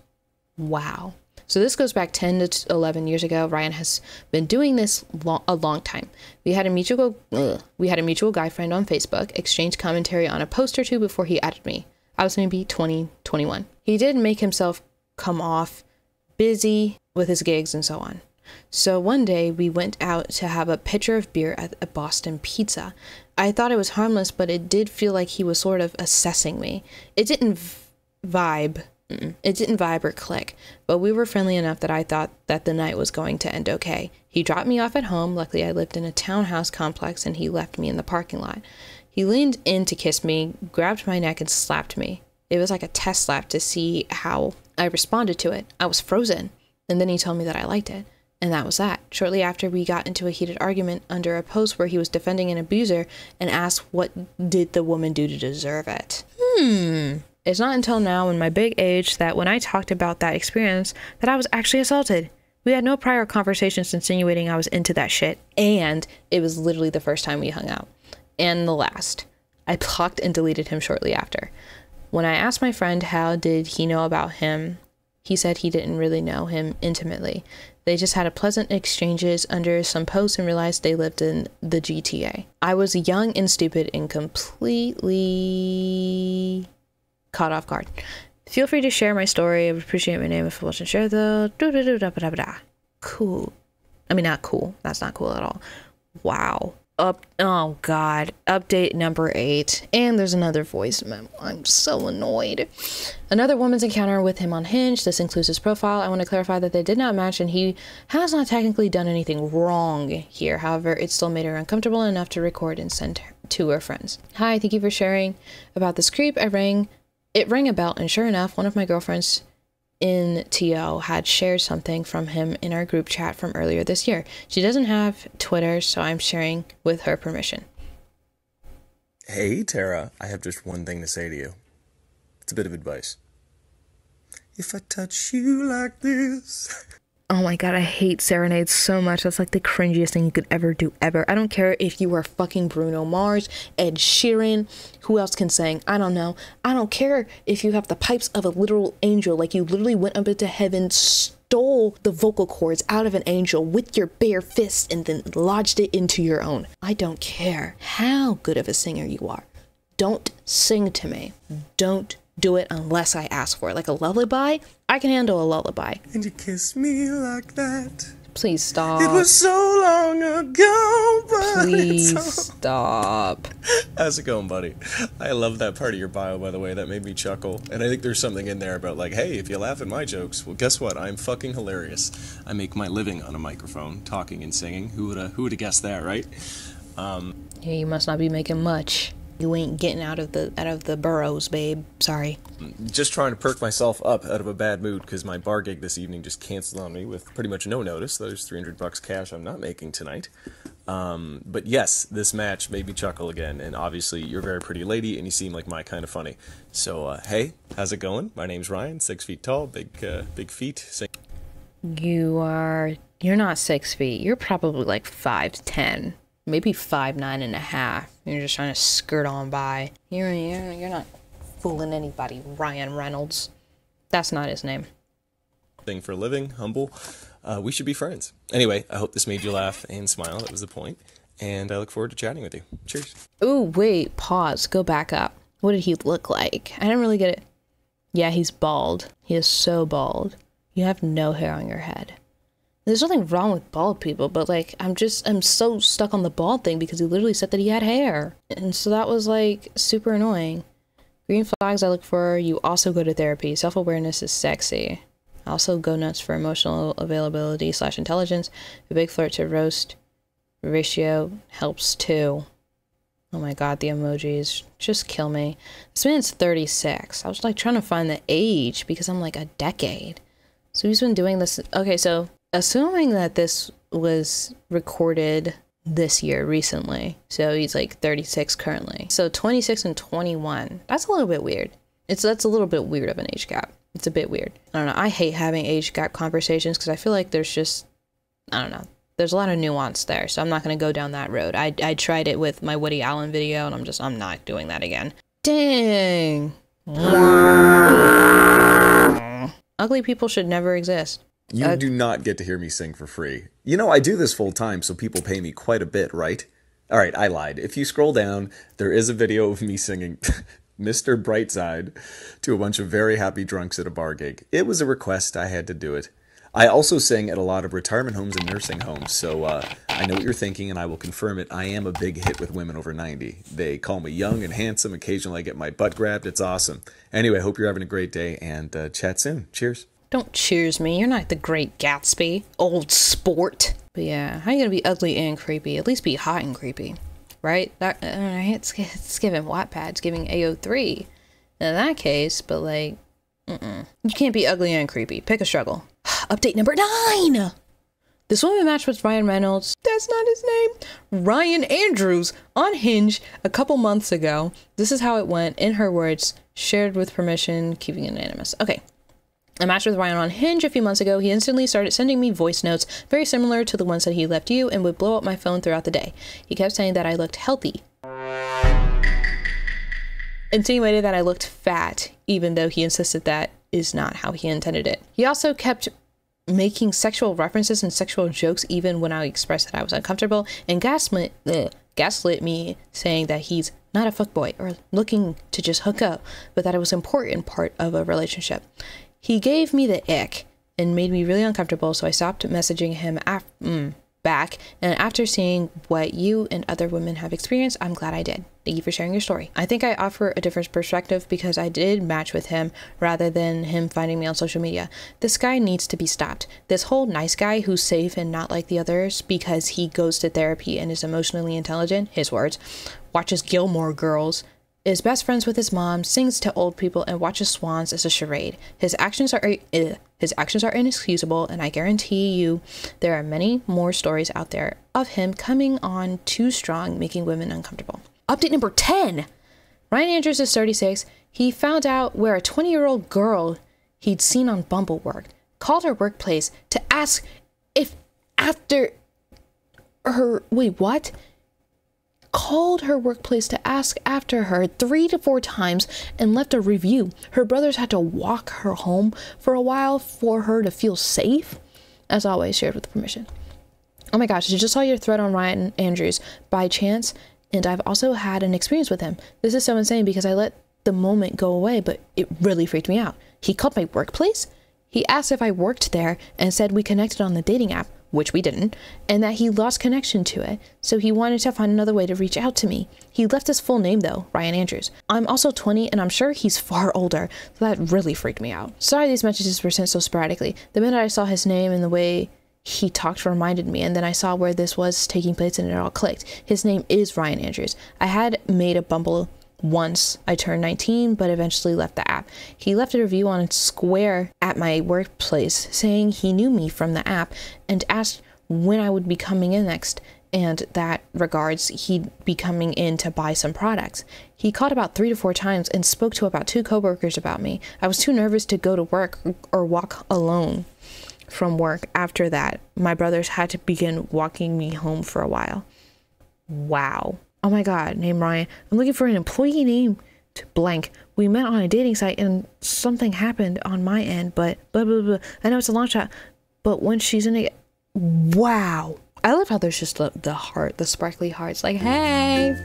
Wow. So this goes back 10 to 11 years ago. Ryan has been doing this lo- a long time. We had a mutual ugh, we had a mutual guy friend on Facebook, exchanged commentary on a post or two before he added me. I was maybe 20, 21. He did make himself come off busy with his gigs and so on. So one day we went out to have a pitcher of beer at a Boston Pizza. I thought it was harmless, but it did feel like he was sort of assessing me. It didn't v- vibe. Mm-mm. It didn't vibe or click, but we were friendly enough that I thought that the night was going to end okay. He dropped me off at home. Luckily, I lived in a townhouse complex and he left me in the parking lot. He leaned in to kiss me, grabbed my neck, and slapped me. It was like a test slap to see how I responded to it. I was frozen. And then he told me that I liked it. And that was that. Shortly after, we got into a heated argument under a post where he was defending an abuser and asked what did the woman do to deserve it. Hmm. It's not until now, in my big age, that when I talked about that experience, that I was actually assaulted. We had no prior conversations insinuating I was into that shit, and it was literally the first time we hung out. And the last. I blocked and deleted him shortly after. When I asked my friend how did he know about him, he said he didn't really know him intimately. They just had a pleasant exchanges under some posts and realized they lived in the GTA. I was young and stupid and completely caught off guard. Feel free to share my story. I would appreciate my name if I wasn't sure though. Cool. I mean, not cool. That's not cool at all. Wow. Up. Oh God. Update number eight. And there's another voice memo. I'm so annoyed. Another woman's encounter with him on Hinge. This includes his profile. I want to clarify that they did not match, and he has not technically done anything wrong here. However, it still made her uncomfortable enough to record and send her to her friends. Hi. Thank you for sharing about this creep. I rang it rang a bell, and sure enough, one of my girlfriends in TO had shared something from him in our group chat from earlier this year. She doesn't have Twitter, so I'm sharing with her permission. Hey, Tara, I have just one thing to say to you. It's a bit of advice. If I touch you like this. Oh my god, I hate serenades so much. That's like the cringiest thing you could ever do, ever. I don't care if you are fucking Bruno Mars, Ed Sheeran, who else can sing? I don't know. I don't care if you have the pipes of a literal angel, like you literally went up into heaven, stole the vocal cords out of an angel with your bare fists, and then lodged it into your own. I don't care how good of a singer you are. Don't sing to me. Don't do it unless I ask for it. Like a lullaby, I can handle a lullaby. And you kiss me like that. Please stop. It was so long ago, but Please it's all- stop. How's it going, buddy? I love that part of your bio, by the way. That made me chuckle. And I think there's something in there about, like, hey, if you laugh at my jokes, well, guess what? I'm fucking hilarious. I make my living on a microphone, talking and singing. Who would have, who would have guessed that, right? Um, Yeah, you must not be making much. You ain't getting out of the out of the burrows, babe. Sorry. Just trying to perk myself up out of a bad mood because my bar gig this evening just canceled on me with pretty much no notice. There's 300 bucks cash I'm not making tonight. Um, but yes, this match made me chuckle again, and obviously you're a very pretty lady, and you seem like my kind of funny. So uh, hey, how's it going? My name's Ryan, six feet tall, big uh, big feet. Sing- You are you're not six feet. You're probably like five ten. Maybe five nine and a half. You're just trying to skirt on by. You're you're, you're not fooling anybody, Ryan Reynolds. That's not his name. thing for a living, humble. Uh, we should be friends. Anyway, I hope this made you laugh and smile. That was the point. And I look forward to chatting with you. Cheers. Oh wait, pause, go back up. What did he look like? I didn't really get it. Yeah, he's bald. He is so bald. You have no hair on your head. There's nothing wrong with bald people, but like, I'm just, I'm so stuck on the bald thing because he literally said that he had hair. And so that was like super annoying. Green flags I look for, you also go to therapy. Self awareness is sexy. Also go nuts for emotional availability slash intelligence. A big flirt to roast ratio helps too. Oh my god, the emojis just kill me. This man's 36. I was like trying to find the age because I'm like a decade. So he's been doing this. Okay, so assuming that this was recorded this year recently, so he's like 36 currently. So 26 and 21. That's a little bit weird. It's that's a little bit weird of an age gap. It's a bit weird. I don't know. I hate having age gap conversations because I feel like there's just I don't know. There's a lot of nuance there, so I'm not going to go down that road. I, I tried it with my Woody Allen video, and I'm just, I'm not doing that again. Dang. Ugly people should never exist. You Uh, do not get to hear me sing for free. You know, I do this full time, so people pay me quite a bit, right? All right, I lied. If you scroll down, there is a video of me singing Mr. Brightside to a bunch of very happy drunks at a bar gig. It was a request, I had to do it. I also sing at a lot of retirement homes and nursing homes, so uh, I know what you're thinking, and I will confirm it. I am a big hit with women over 90. They call me young and handsome. Occasionally, I get my butt grabbed. It's awesome. Anyway, hope you're having a great day, and uh, chat soon. Cheers. Don't cheers me. You're not the great Gatsby, old sport. But yeah, how you gonna be ugly and creepy? At least be hot and creepy, right? That uh? It's, it's giving Wattpad. It's giving AO3 in that case. But like, Mm-mm. You can't be ugly and creepy. Pick a struggle. Update number nine. This woman matched with Ryan Reynolds. That's not his name. Ryan Andrews on Hinge a couple months ago. This is how it went. In her words, shared with permission, keeping anonymous. Okay. I matched with Ryan on Hinge a few months ago. He instantly started sending me voice notes, very similar to the ones that he left you, and would blow up my phone throughout the day. He kept saying that I looked healthy, insinuated that I looked fat, even though he insisted that is not how he intended it. He also kept making sexual references and sexual jokes even when I expressed that I was uncomfortable, and gaslit, ugh, gaslit me saying that he's not a fuckboy or looking to just hook up, but that it was an important part of a relationship. He gave me the ick and made me really uncomfortable, so I stopped messaging him mm, back. And after seeing what you and other women have experienced, I'm glad I did. Thank you for sharing your story. I think I offer a different perspective because I did match with him rather than him finding me on social media. This guy needs to be stopped. This whole nice guy who's safe and not like the others because he goes to therapy and is emotionally intelligent, his words, watches Gilmore Girls, is best friends with his mom, sings to old people, and watches swans as a charade. His actions are uh, his actions are inexcusable, and I guarantee you there are many more stories out there of him coming on too strong, making women uncomfortable. Update number 10. Ryan Andrews is 36. He found out where a 20 year old girl he'd seen on Bumble worked, called her workplace to ask if after her. Wait, what? Called her workplace to ask after her three to four times and left a review. Her brothers had to walk her home for a while for her to feel safe. As always, shared with permission. Oh my gosh, I just saw your thread on Ryan Andrews by chance, and I've also had an experience with him. This is so insane because I let the moment go away, but it really freaked me out. He called my workplace? He asked if I worked there and said we connected on the dating app which we didn't, and that he lost connection to it, so he wanted to find another way to reach out to me. He left his full name though, Ryan Andrews. I'm also 20 and I'm sure he's far older, so that really freaked me out. Sorry these messages were sent so sporadically. The minute I saw his name and the way he talked reminded me, and then I saw where this was taking place and it all clicked. His name is Ryan Andrews. I had made a Bumble once I turned 19, but eventually left the app. He left a review on Square at my workplace saying he knew me from the app and asked when I would be coming in next, and that regards he'd be coming in to buy some products. He called about three to four times and spoke to about two coworkers about me. I was too nervous to go to work or walk alone from work after that. My brothers had to begin walking me home for a while. Wow. Oh my god, name Ryan. I'm looking for an employee name to blank. We met on a dating site and something happened on my end, but blah blah blah. I know it's a long shot, but when she's in it, wow. I love how there's just the, the heart, the sparkly hearts. Like, hey,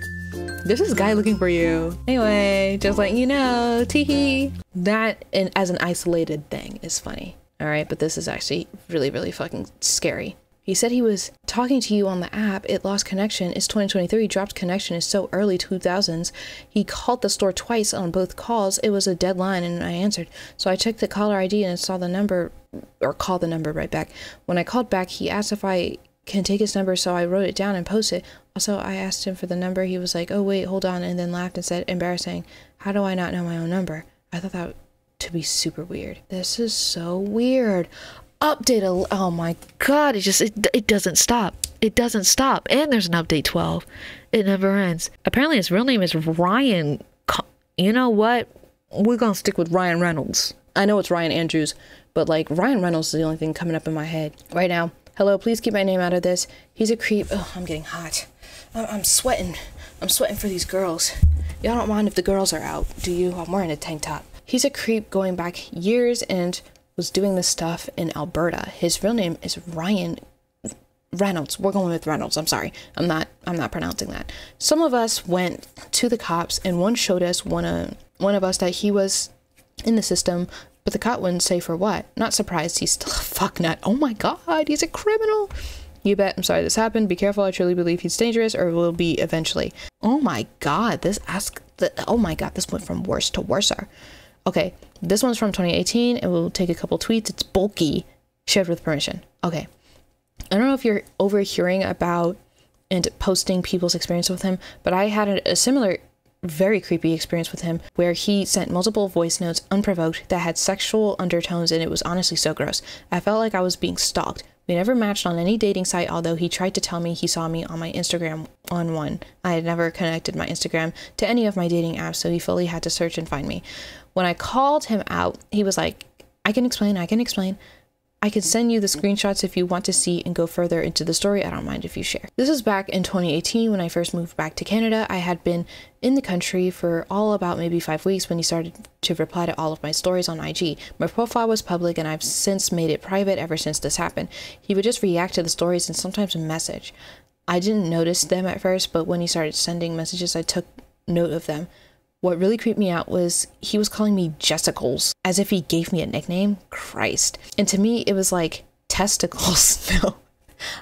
this is guy looking for you. Anyway, just like you know, teehee. That and as an isolated thing is funny. All right, but this is actually really, really fucking scary. He said he was talking to you on the app. It lost connection. It's 2023. He Dropped connection. It's so early 2000s. He called the store twice on both calls. It was a dead line and I answered. So I checked the caller ID and saw the number or called the number right back. When I called back, he asked if I can take his number. So I wrote it down and posted. Also, I asked him for the number. He was like, oh, wait, hold on. And then laughed and said, embarrassing. How do I not know my own number? I thought that to be super weird. This is so weird update a, oh my god it just it, it doesn't stop. It doesn't stop. And there's an update 12 it never ends. Apparently his real name is ryan you know what? We're gonna stick with ryan reynolds. I know it's ryan andrews but like ryan reynolds is the only thing coming up in my head right now. Hello please keep my name out of this. He's a creep. Oh i'm getting hot. I'm sweating. I'm sweating for these girls. Y'all don't mind if the girls are out do you? I'm wearing a tank top. He's a creep going back years and was doing this stuff in Alberta. His real name is Ryan Reynolds. We're going with Reynolds. I'm sorry. I'm not I'm not pronouncing that. Some of us went to the cops and one showed us one of one of us that he was in the system, but the cop wouldn't say for what. Not surprised he's still a. Oh my god, he's a criminal. You bet. I'm sorry this happened. Be careful. I truly believe he's dangerous or will be eventually. Oh my god, this ask the oh my god, this went from worse to worser. Okay, this one's from 2018. It will take a couple tweets. It's bulky, shared with permission. Okay. I don't know if you're overhearing about and posting people's experience with him, but I had a, a similar very creepy experience with him where he sent multiple voice notes unprovoked that had sexual undertones and it was honestly so gross. I felt like I was being stalked. We never matched on any dating site, although he tried to tell me he saw me on my Instagram on one. I had never connected my Instagram to any of my dating apps, so he fully had to search and find me. When I called him out, he was like, I can explain, I can explain. I can send you the screenshots if you want to see and go further into the story. I don't mind if you share. This was back in 2018 when I first moved back to Canada. I had been in the country for all about maybe five weeks when he started to reply to all of my stories on IG. My profile was public and I've since made it private ever since this happened. He would just react to the stories and sometimes a message. I didn't notice them at first, but when he started sending messages, I took note of them. What really creeped me out was he was calling me Jessicles as if he gave me a nickname. Christ. And to me, it was like testicles. no.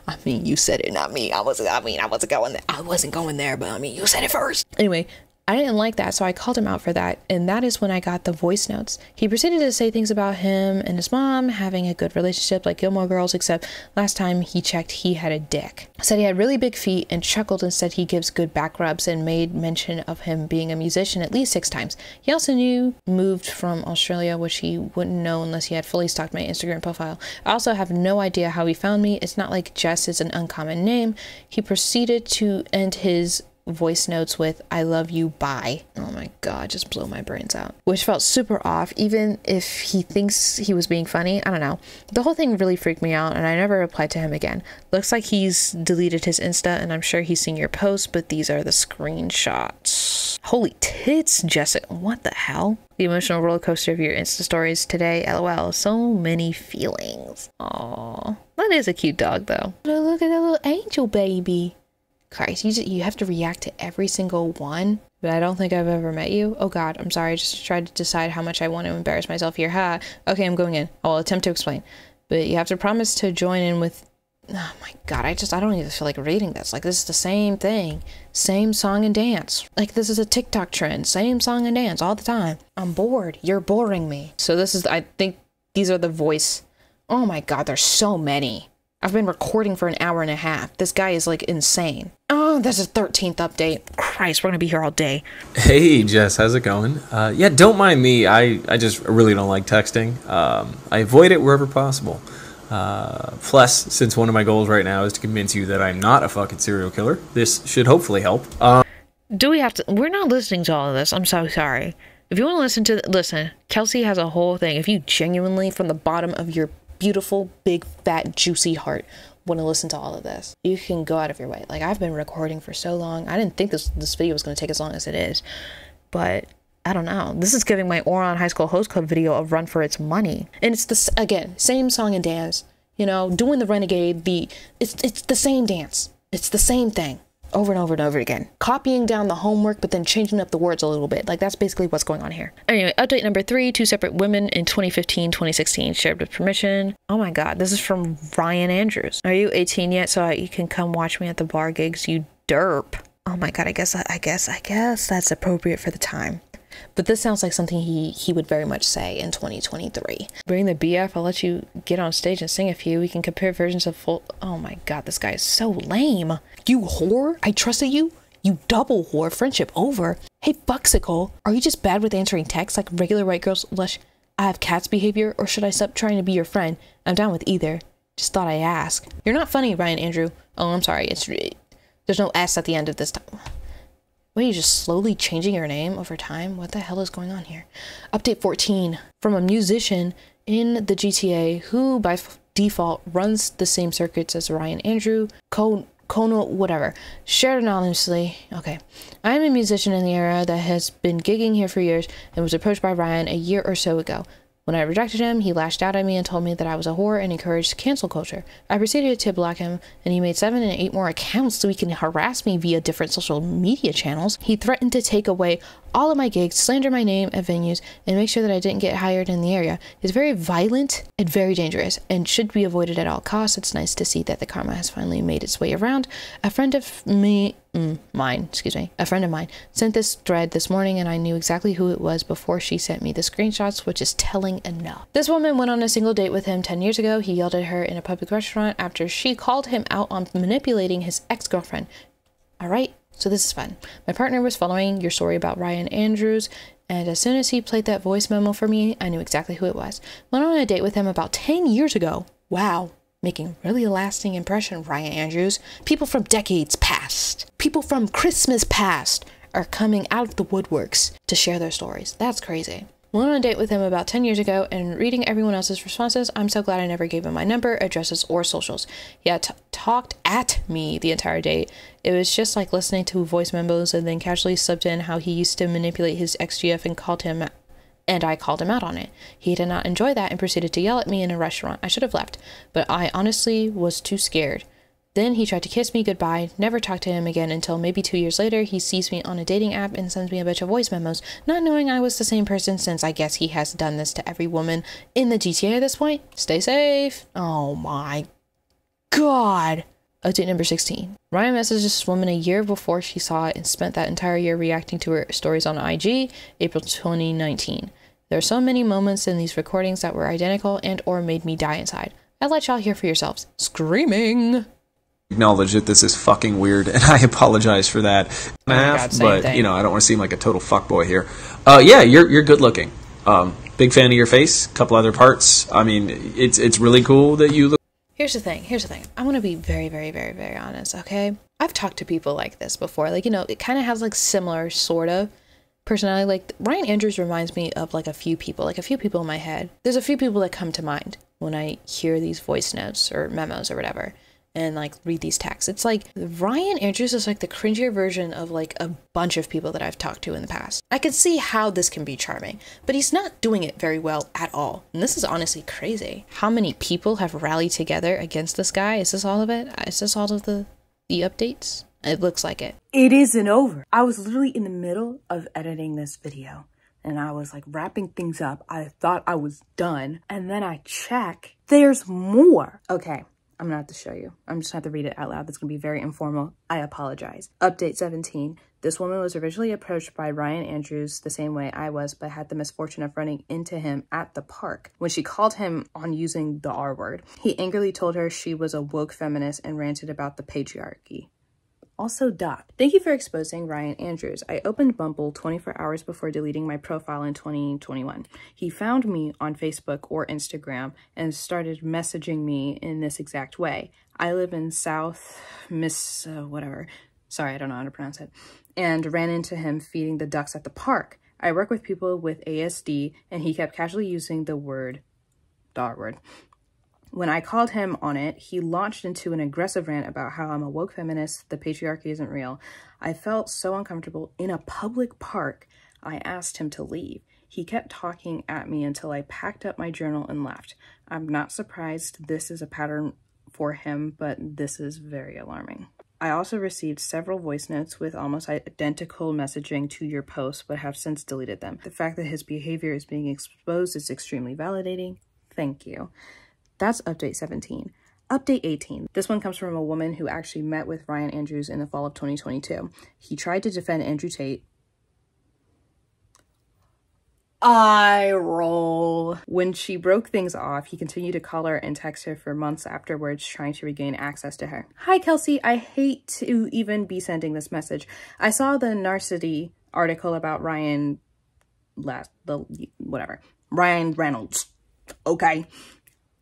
I mean, you said it, not me. I wasn't, I mean, I wasn't going there. I wasn't going there, but I mean, you said it first. Anyway, I didn't like that, so I called him out for that, and that is when I got the voice notes. He proceeded to say things about him and his mom having a good relationship like Gilmore Girls, except last time he checked, he had a dick. Said he had really big feet and chuckled and said he gives good back rubs and made mention of him being a musician at least six times. He also knew moved from Australia, which he wouldn't know unless he had fully stalked my Instagram profile. I also have no idea how he found me. It's not like Jess is an uncommon name. He proceeded to end his voice notes with I love you bye. Oh my god, just blow my brains out. Which felt super off, even if he thinks he was being funny. I don't know. The whole thing really freaked me out and I never replied to him again. Looks like he's deleted his Insta and I'm sure he's seen your posts, but these are the screenshots. Holy tits, Jessica. What the hell? The emotional roller coaster of your Insta stories today. LOL. So many feelings. Aw. That is a cute dog though. Look at that little angel baby. Christ, you, just, you have to react to every single one. But I don't think I've ever met you. Oh God, I'm sorry. I just tried to decide how much I want to embarrass myself here. Ha. Okay, I'm going in. I will attempt to explain. But you have to promise to join in with. Oh my God, I just I don't even feel like reading this. Like this is the same thing, same song and dance. Like this is a TikTok trend, same song and dance all the time. I'm bored. You're boring me. So this is I think these are the voice. Oh my God, there's so many. I've been recording for an hour and a half. This guy is like insane. Oh, there's a 13th update. Christ, we're gonna be here all day. Hey, Jess, how's it going? Uh, yeah, don't mind me. I, I just really don't like texting. Um, I avoid it wherever possible. Uh, plus, since one of my goals right now is to convince you that I'm not a fucking serial killer, this should hopefully help. Um, Do we have to? We're not listening to all of this. I'm so sorry. If you want to listen to, listen. Kelsey has a whole thing. If you genuinely, from the bottom of your beautiful, big, fat, juicy heart, want to listen to all of this, you can go out of your way. Like I've been recording for so long. I didn't think this this video was going to take as long as it is, but I don't know. This is giving my Ouran High School Host Club video a run for its money, and it's this again same song and dance. You know, doing the renegade. The it's it's the same dance. It's the same thing over and over and over again. Copying down the homework, but then changing up the words a little bit. Like that's basically what's going on here. Anyway, update number three two separate women in 2015 2016 shared with permission. Oh my god, this is from Ryan Andrews. Are you 18 yet so you can come watch me at the bar gigs, you derp? Oh my god, I guess, I guess, I guess that's appropriate for the time. But this sounds like something he he would very much say in 2023. Bring the BF. I'll let you get on stage and sing a few. We can compare versions of full. Oh my god, this guy is so lame. You whore. I trusted you. You double whore. Friendship over. Hey, Buxicle, are you just bad with answering texts like regular white girls? Lush, I have cat's behavior, or should I stop trying to be your friend? I'm down with either. Just thought I'd ask. You're not funny, Ryan Andrew. Oh, I'm sorry. It's there's no S at the end of this time. What are you just slowly changing your name over time? What the hell is going on here? Update 14 from a musician in the GTA who, by default, runs the same circuits as Ryan Andrew, Ko Kono, whatever. Shared anonymously. Okay. I'm a musician in the area that has been gigging here for years and was approached by Ryan a year or so ago. When I rejected him, he lashed out at me and told me that I was a whore and encouraged cancel culture. I proceeded to block him, and he made seven and eight more accounts so he can harass me via different social media channels. He threatened to take away all of my gigs, slander my name at venues, and make sure that I didn't get hired in the area. He's very violent and very dangerous and should be avoided at all costs. It's nice to see that the karma has finally made its way around. A friend of me, mm, mine, excuse me, a friend of mine sent this thread this morning and I knew exactly who it was before she sent me the screenshots, which is telling enough. This woman went on a single date with him 10 years ago. He yelled at her in a public restaurant after she called him out on manipulating his ex girlfriend. All right, So this is fun. My partner was following your story about Ryan Andrews, and as soon as he played that voice memo for me, I knew exactly who it was. Went on a date with him about 10 years ago. Wow. Making really lasting impression, Ryan Andrews. People from decades past, people from Christmas past are coming out of the woodworks to share their stories. That's crazy. Went on a date with him about 10 years ago, and reading everyone else's responses, I'm so glad I never gave him my number, addresses, or socials. He had talked at me the entire date. It was just like listening to voice memos and then casually subbed in how he used to manipulate his XGF and called him and I called him out on it. He did not enjoy that and proceeded to yell at me in a restaurant. I should have left, but I honestly was too scared. Then he tried to kiss me goodbye, never talked to him again until maybe two years later he sees me on a dating app and sends me a bunch of voice memos, not knowing I was the same person since I guess he has done this to every woman in the GTA at this point. Stay safe. Oh my god. Update number 16. Ryan messaged this woman a year before she saw it and spent that entire year reacting to her stories on IG, April 2019. There are so many moments in these recordings that were identical and or made me die inside. I'll let y'all hear for yourselves. Screaming! Acknowledge that this is fucking weird, and I apologize for that. Oh Half, God, but thing. you know, I don't want to seem like a total fuckboy here. Uh, yeah, you're you're good looking. Um, big fan of your face. Couple other parts. I mean, it's it's really cool that you look. Here's the thing. Here's the thing. I want to be very, very, very, very honest. Okay, I've talked to people like this before. Like you know, it kind of has like similar sort of personality. Like Ryan Andrews reminds me of like a few people, like a few people in my head. There's a few people that come to mind when I hear these voice notes or memos or whatever. And like read these texts. It's like Ryan Andrews is like the cringier version of like a bunch of people that I've talked to in the past. I can see how this can be charming, but he's not doing it very well at all. And this is honestly crazy. How many people have rallied together against this guy? Is this all of it? Is this all of the the updates? It looks like it. It isn't over. I was literally in the middle of editing this video and I was like wrapping things up. I thought I was done. And then I check, there's more. Okay. I'm gonna have to show you. I'm just gonna have to read it out loud. That's gonna be very informal. I apologize. Update 17. This woman was originally approached by Ryan Andrews the same way I was, but had the misfortune of running into him at the park when she called him on using the R word. He angrily told her she was a woke feminist and ranted about the patriarchy. Also, Dot. Thank you for exposing Ryan Andrews. I opened Bumble 24 hours before deleting my profile in 2021. He found me on Facebook or Instagram and started messaging me in this exact way. I live in South Miss, uh, whatever. Sorry, I don't know how to pronounce it. And ran into him feeding the ducks at the park. I work with people with ASD, and he kept casually using the word, R word. When I called him on it, he launched into an aggressive rant about how I'm a woke feminist, the patriarchy isn't real. I felt so uncomfortable in a public park, I asked him to leave. He kept talking at me until I packed up my journal and left. I'm not surprised this is a pattern for him, but this is very alarming. I also received several voice notes with almost identical messaging to your post, but have since deleted them. The fact that his behavior is being exposed is extremely validating. Thank you. That's update 17. Update 18. This one comes from a woman who actually met with Ryan Andrews in the fall of 2022. He tried to defend Andrew Tate. I roll. When she broke things off, he continued to call her and text her for months afterwards, trying to regain access to her. Hi, Kelsey. I hate to even be sending this message. I saw the Narcity article about Ryan last, the whatever, Ryan Reynolds. Okay.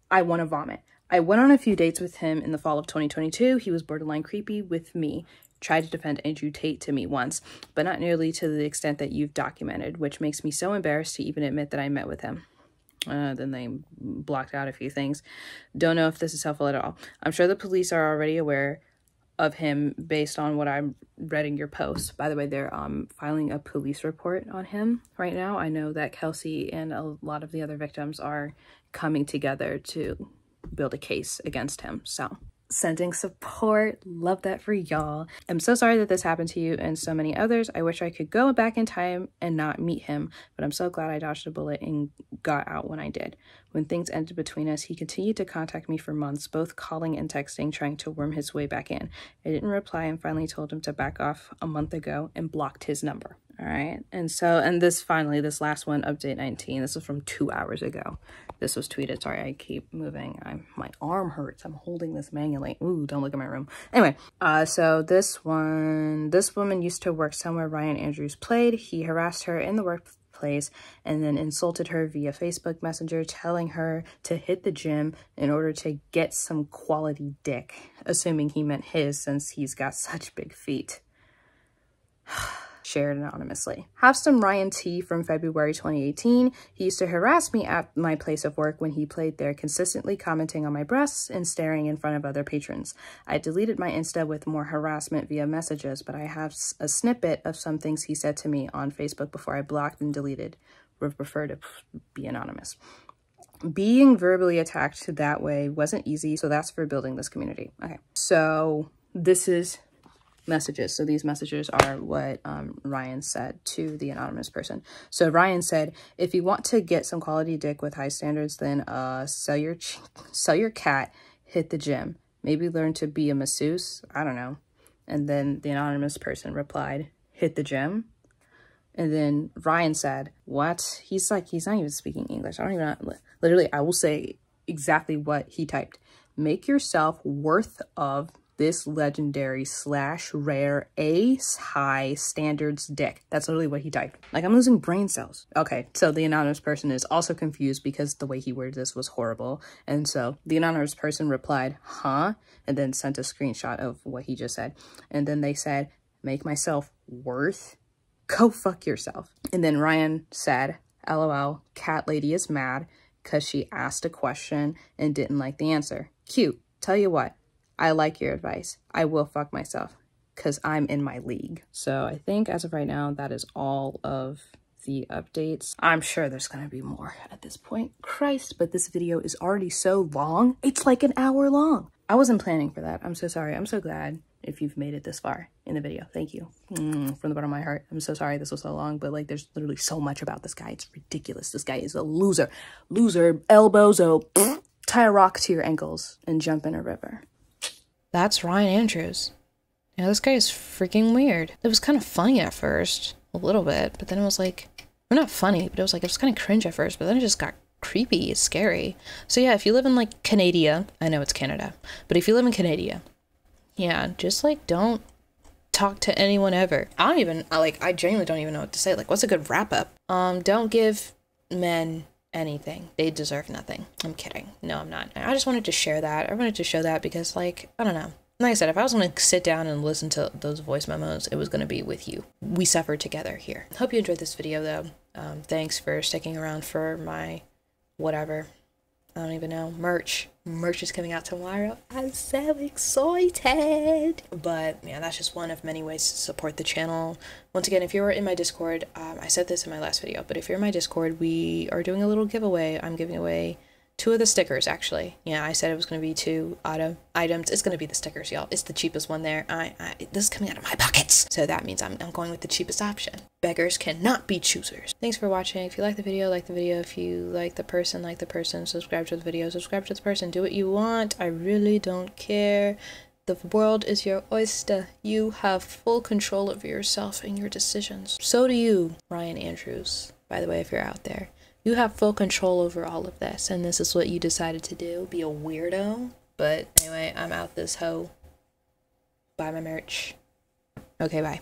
I want to vomit. I went on a few dates with him in the fall of 2022. He was borderline creepy with me. Tried to defend Andrew Tate to me once, but not nearly to the extent that you've documented, which makes me so embarrassed to even admit that I met with him. Uh, then they blocked out a few things. Don't know if this is helpful at all. I'm sure the police are already aware of him based on what I'm read in your post. By the way, they're um, filing a police report on him right now. I know that Kelsey and a lot of the other victims are coming together to build a case against him. So sending support. Love that for y'all. I'm so sorry that this happened to you and so many others. I wish I could go back in time and not meet him, but I'm so glad I dodged a bullet and got out when I did. When things ended between us, he continued to contact me for months, both calling and texting, trying to worm his way back in. I didn't reply and finally told him to back off a month ago and blocked his number. All right. And so, and this finally, this last one, update 19, this is from two hours ago. This was tweeted. Sorry, I keep moving. I'm, my arm hurts. I'm holding this manually. Ooh, don't look at my room. Anyway, uh, so this one, this woman used to work somewhere Ryan Andrews played. He harassed her in the workplace and then insulted her via Facebook Messenger, telling her to hit the gym in order to get some quality dick, assuming he meant his since he's got such big feet shared anonymously. Have some Ryan T from February 2018. He used to harass me at my place of work when he played there, consistently commenting on my breasts and staring in front of other patrons. I deleted my Insta with more harassment via messages, but I have a snippet of some things he said to me on Facebook before I blocked and deleted. Would prefer to be anonymous being verbally attacked that way wasn't easy so that's for building this community okay so this is messages. So these messages are what um, Ryan said to the anonymous person. So Ryan said, if you want to get some quality dick with high standards, then uh, sell your sell your cat, hit the gym, maybe learn to be a masseuse. I don't know. And then the anonymous person replied, hit the gym. And then Ryan said, what? He's like, he's not even speaking English. I don't even know. Literally, I will say exactly what he typed. Make yourself worth of this legendary slash rare ace high standards deck. That's literally what he typed. Like, I'm losing brain cells. Okay, so the anonymous person is also confused because the way he worded this was horrible. And so the anonymous person replied, huh? And then sent a screenshot of what he just said. And then they said, make myself worth? Go fuck yourself. And then Ryan said, lol, cat lady is mad because she asked a question and didn't like the answer. Cute. Tell you what, I like your advice. I will fuck myself because I'm in my league. So I think as of right now, that is all of the updates. I'm sure there's to be more at this point. Christ, but this video is already so long. It's like an hour long. I wasn't planning for that. I'm so sorry. I'm so glad if you've made it this far in the video. Thank you. Mm, from the bottom of my heart. I'm so sorry this was so long, but like there's literally so much about this guy. It's ridiculous. This guy is a loser. Loser, elbows, oh, tie a rock to your ankles and jump in a river that's Ryan Andrews. You know, this guy is freaking weird. It was kind of funny at first, a little bit, but then it was like, well, not funny, but it was like, it was kind of cringe at first, but then it just got creepy, scary. So yeah, if you live in like Canada, I know it's Canada, but if you live in Canada, yeah, just like don't talk to anyone ever. I don't even, like, I genuinely don't even know what to say. Like, what's a good wrap up? Um, don't give men anything. They deserve nothing. I'm kidding. No, I'm not. I just wanted to share that. I wanted to show that because, like, I don't know. Like I said, if I was going to sit down and listen to those voice memos, it was going to be with you. We suffered together here. Hope you enjoyed this video, though. Um, thanks for sticking around for my whatever. I don't even know. Merch. Merch is coming out tomorrow. I'm so excited. But yeah, that's just one of many ways to support the channel. Once again, if you're in my Discord, um, I said this in my last video, but if you're in my Discord, we are doing a little giveaway. I'm giving away two of the stickers actually. Yeah i said it was going to be two auto items. It's going to be the stickers y'all. It's the cheapest one there. I, I this is coming out of my pockets. So that means I'm, I'm going with the cheapest option. Beggars cannot be choosers. Thanks for watching. If you like the video like the video. If you like the person like the person. Subscribe to the video. Subscribe to the person. Do what you want. I really don't care. The world is your oyster. You have full control over yourself and your decisions. So do you, Ryan Andrews, by the way, if you're out there. You have full control over all of this, and this is what you decided to do be a weirdo. But anyway, I'm out this hoe. Buy my merch. Okay, bye.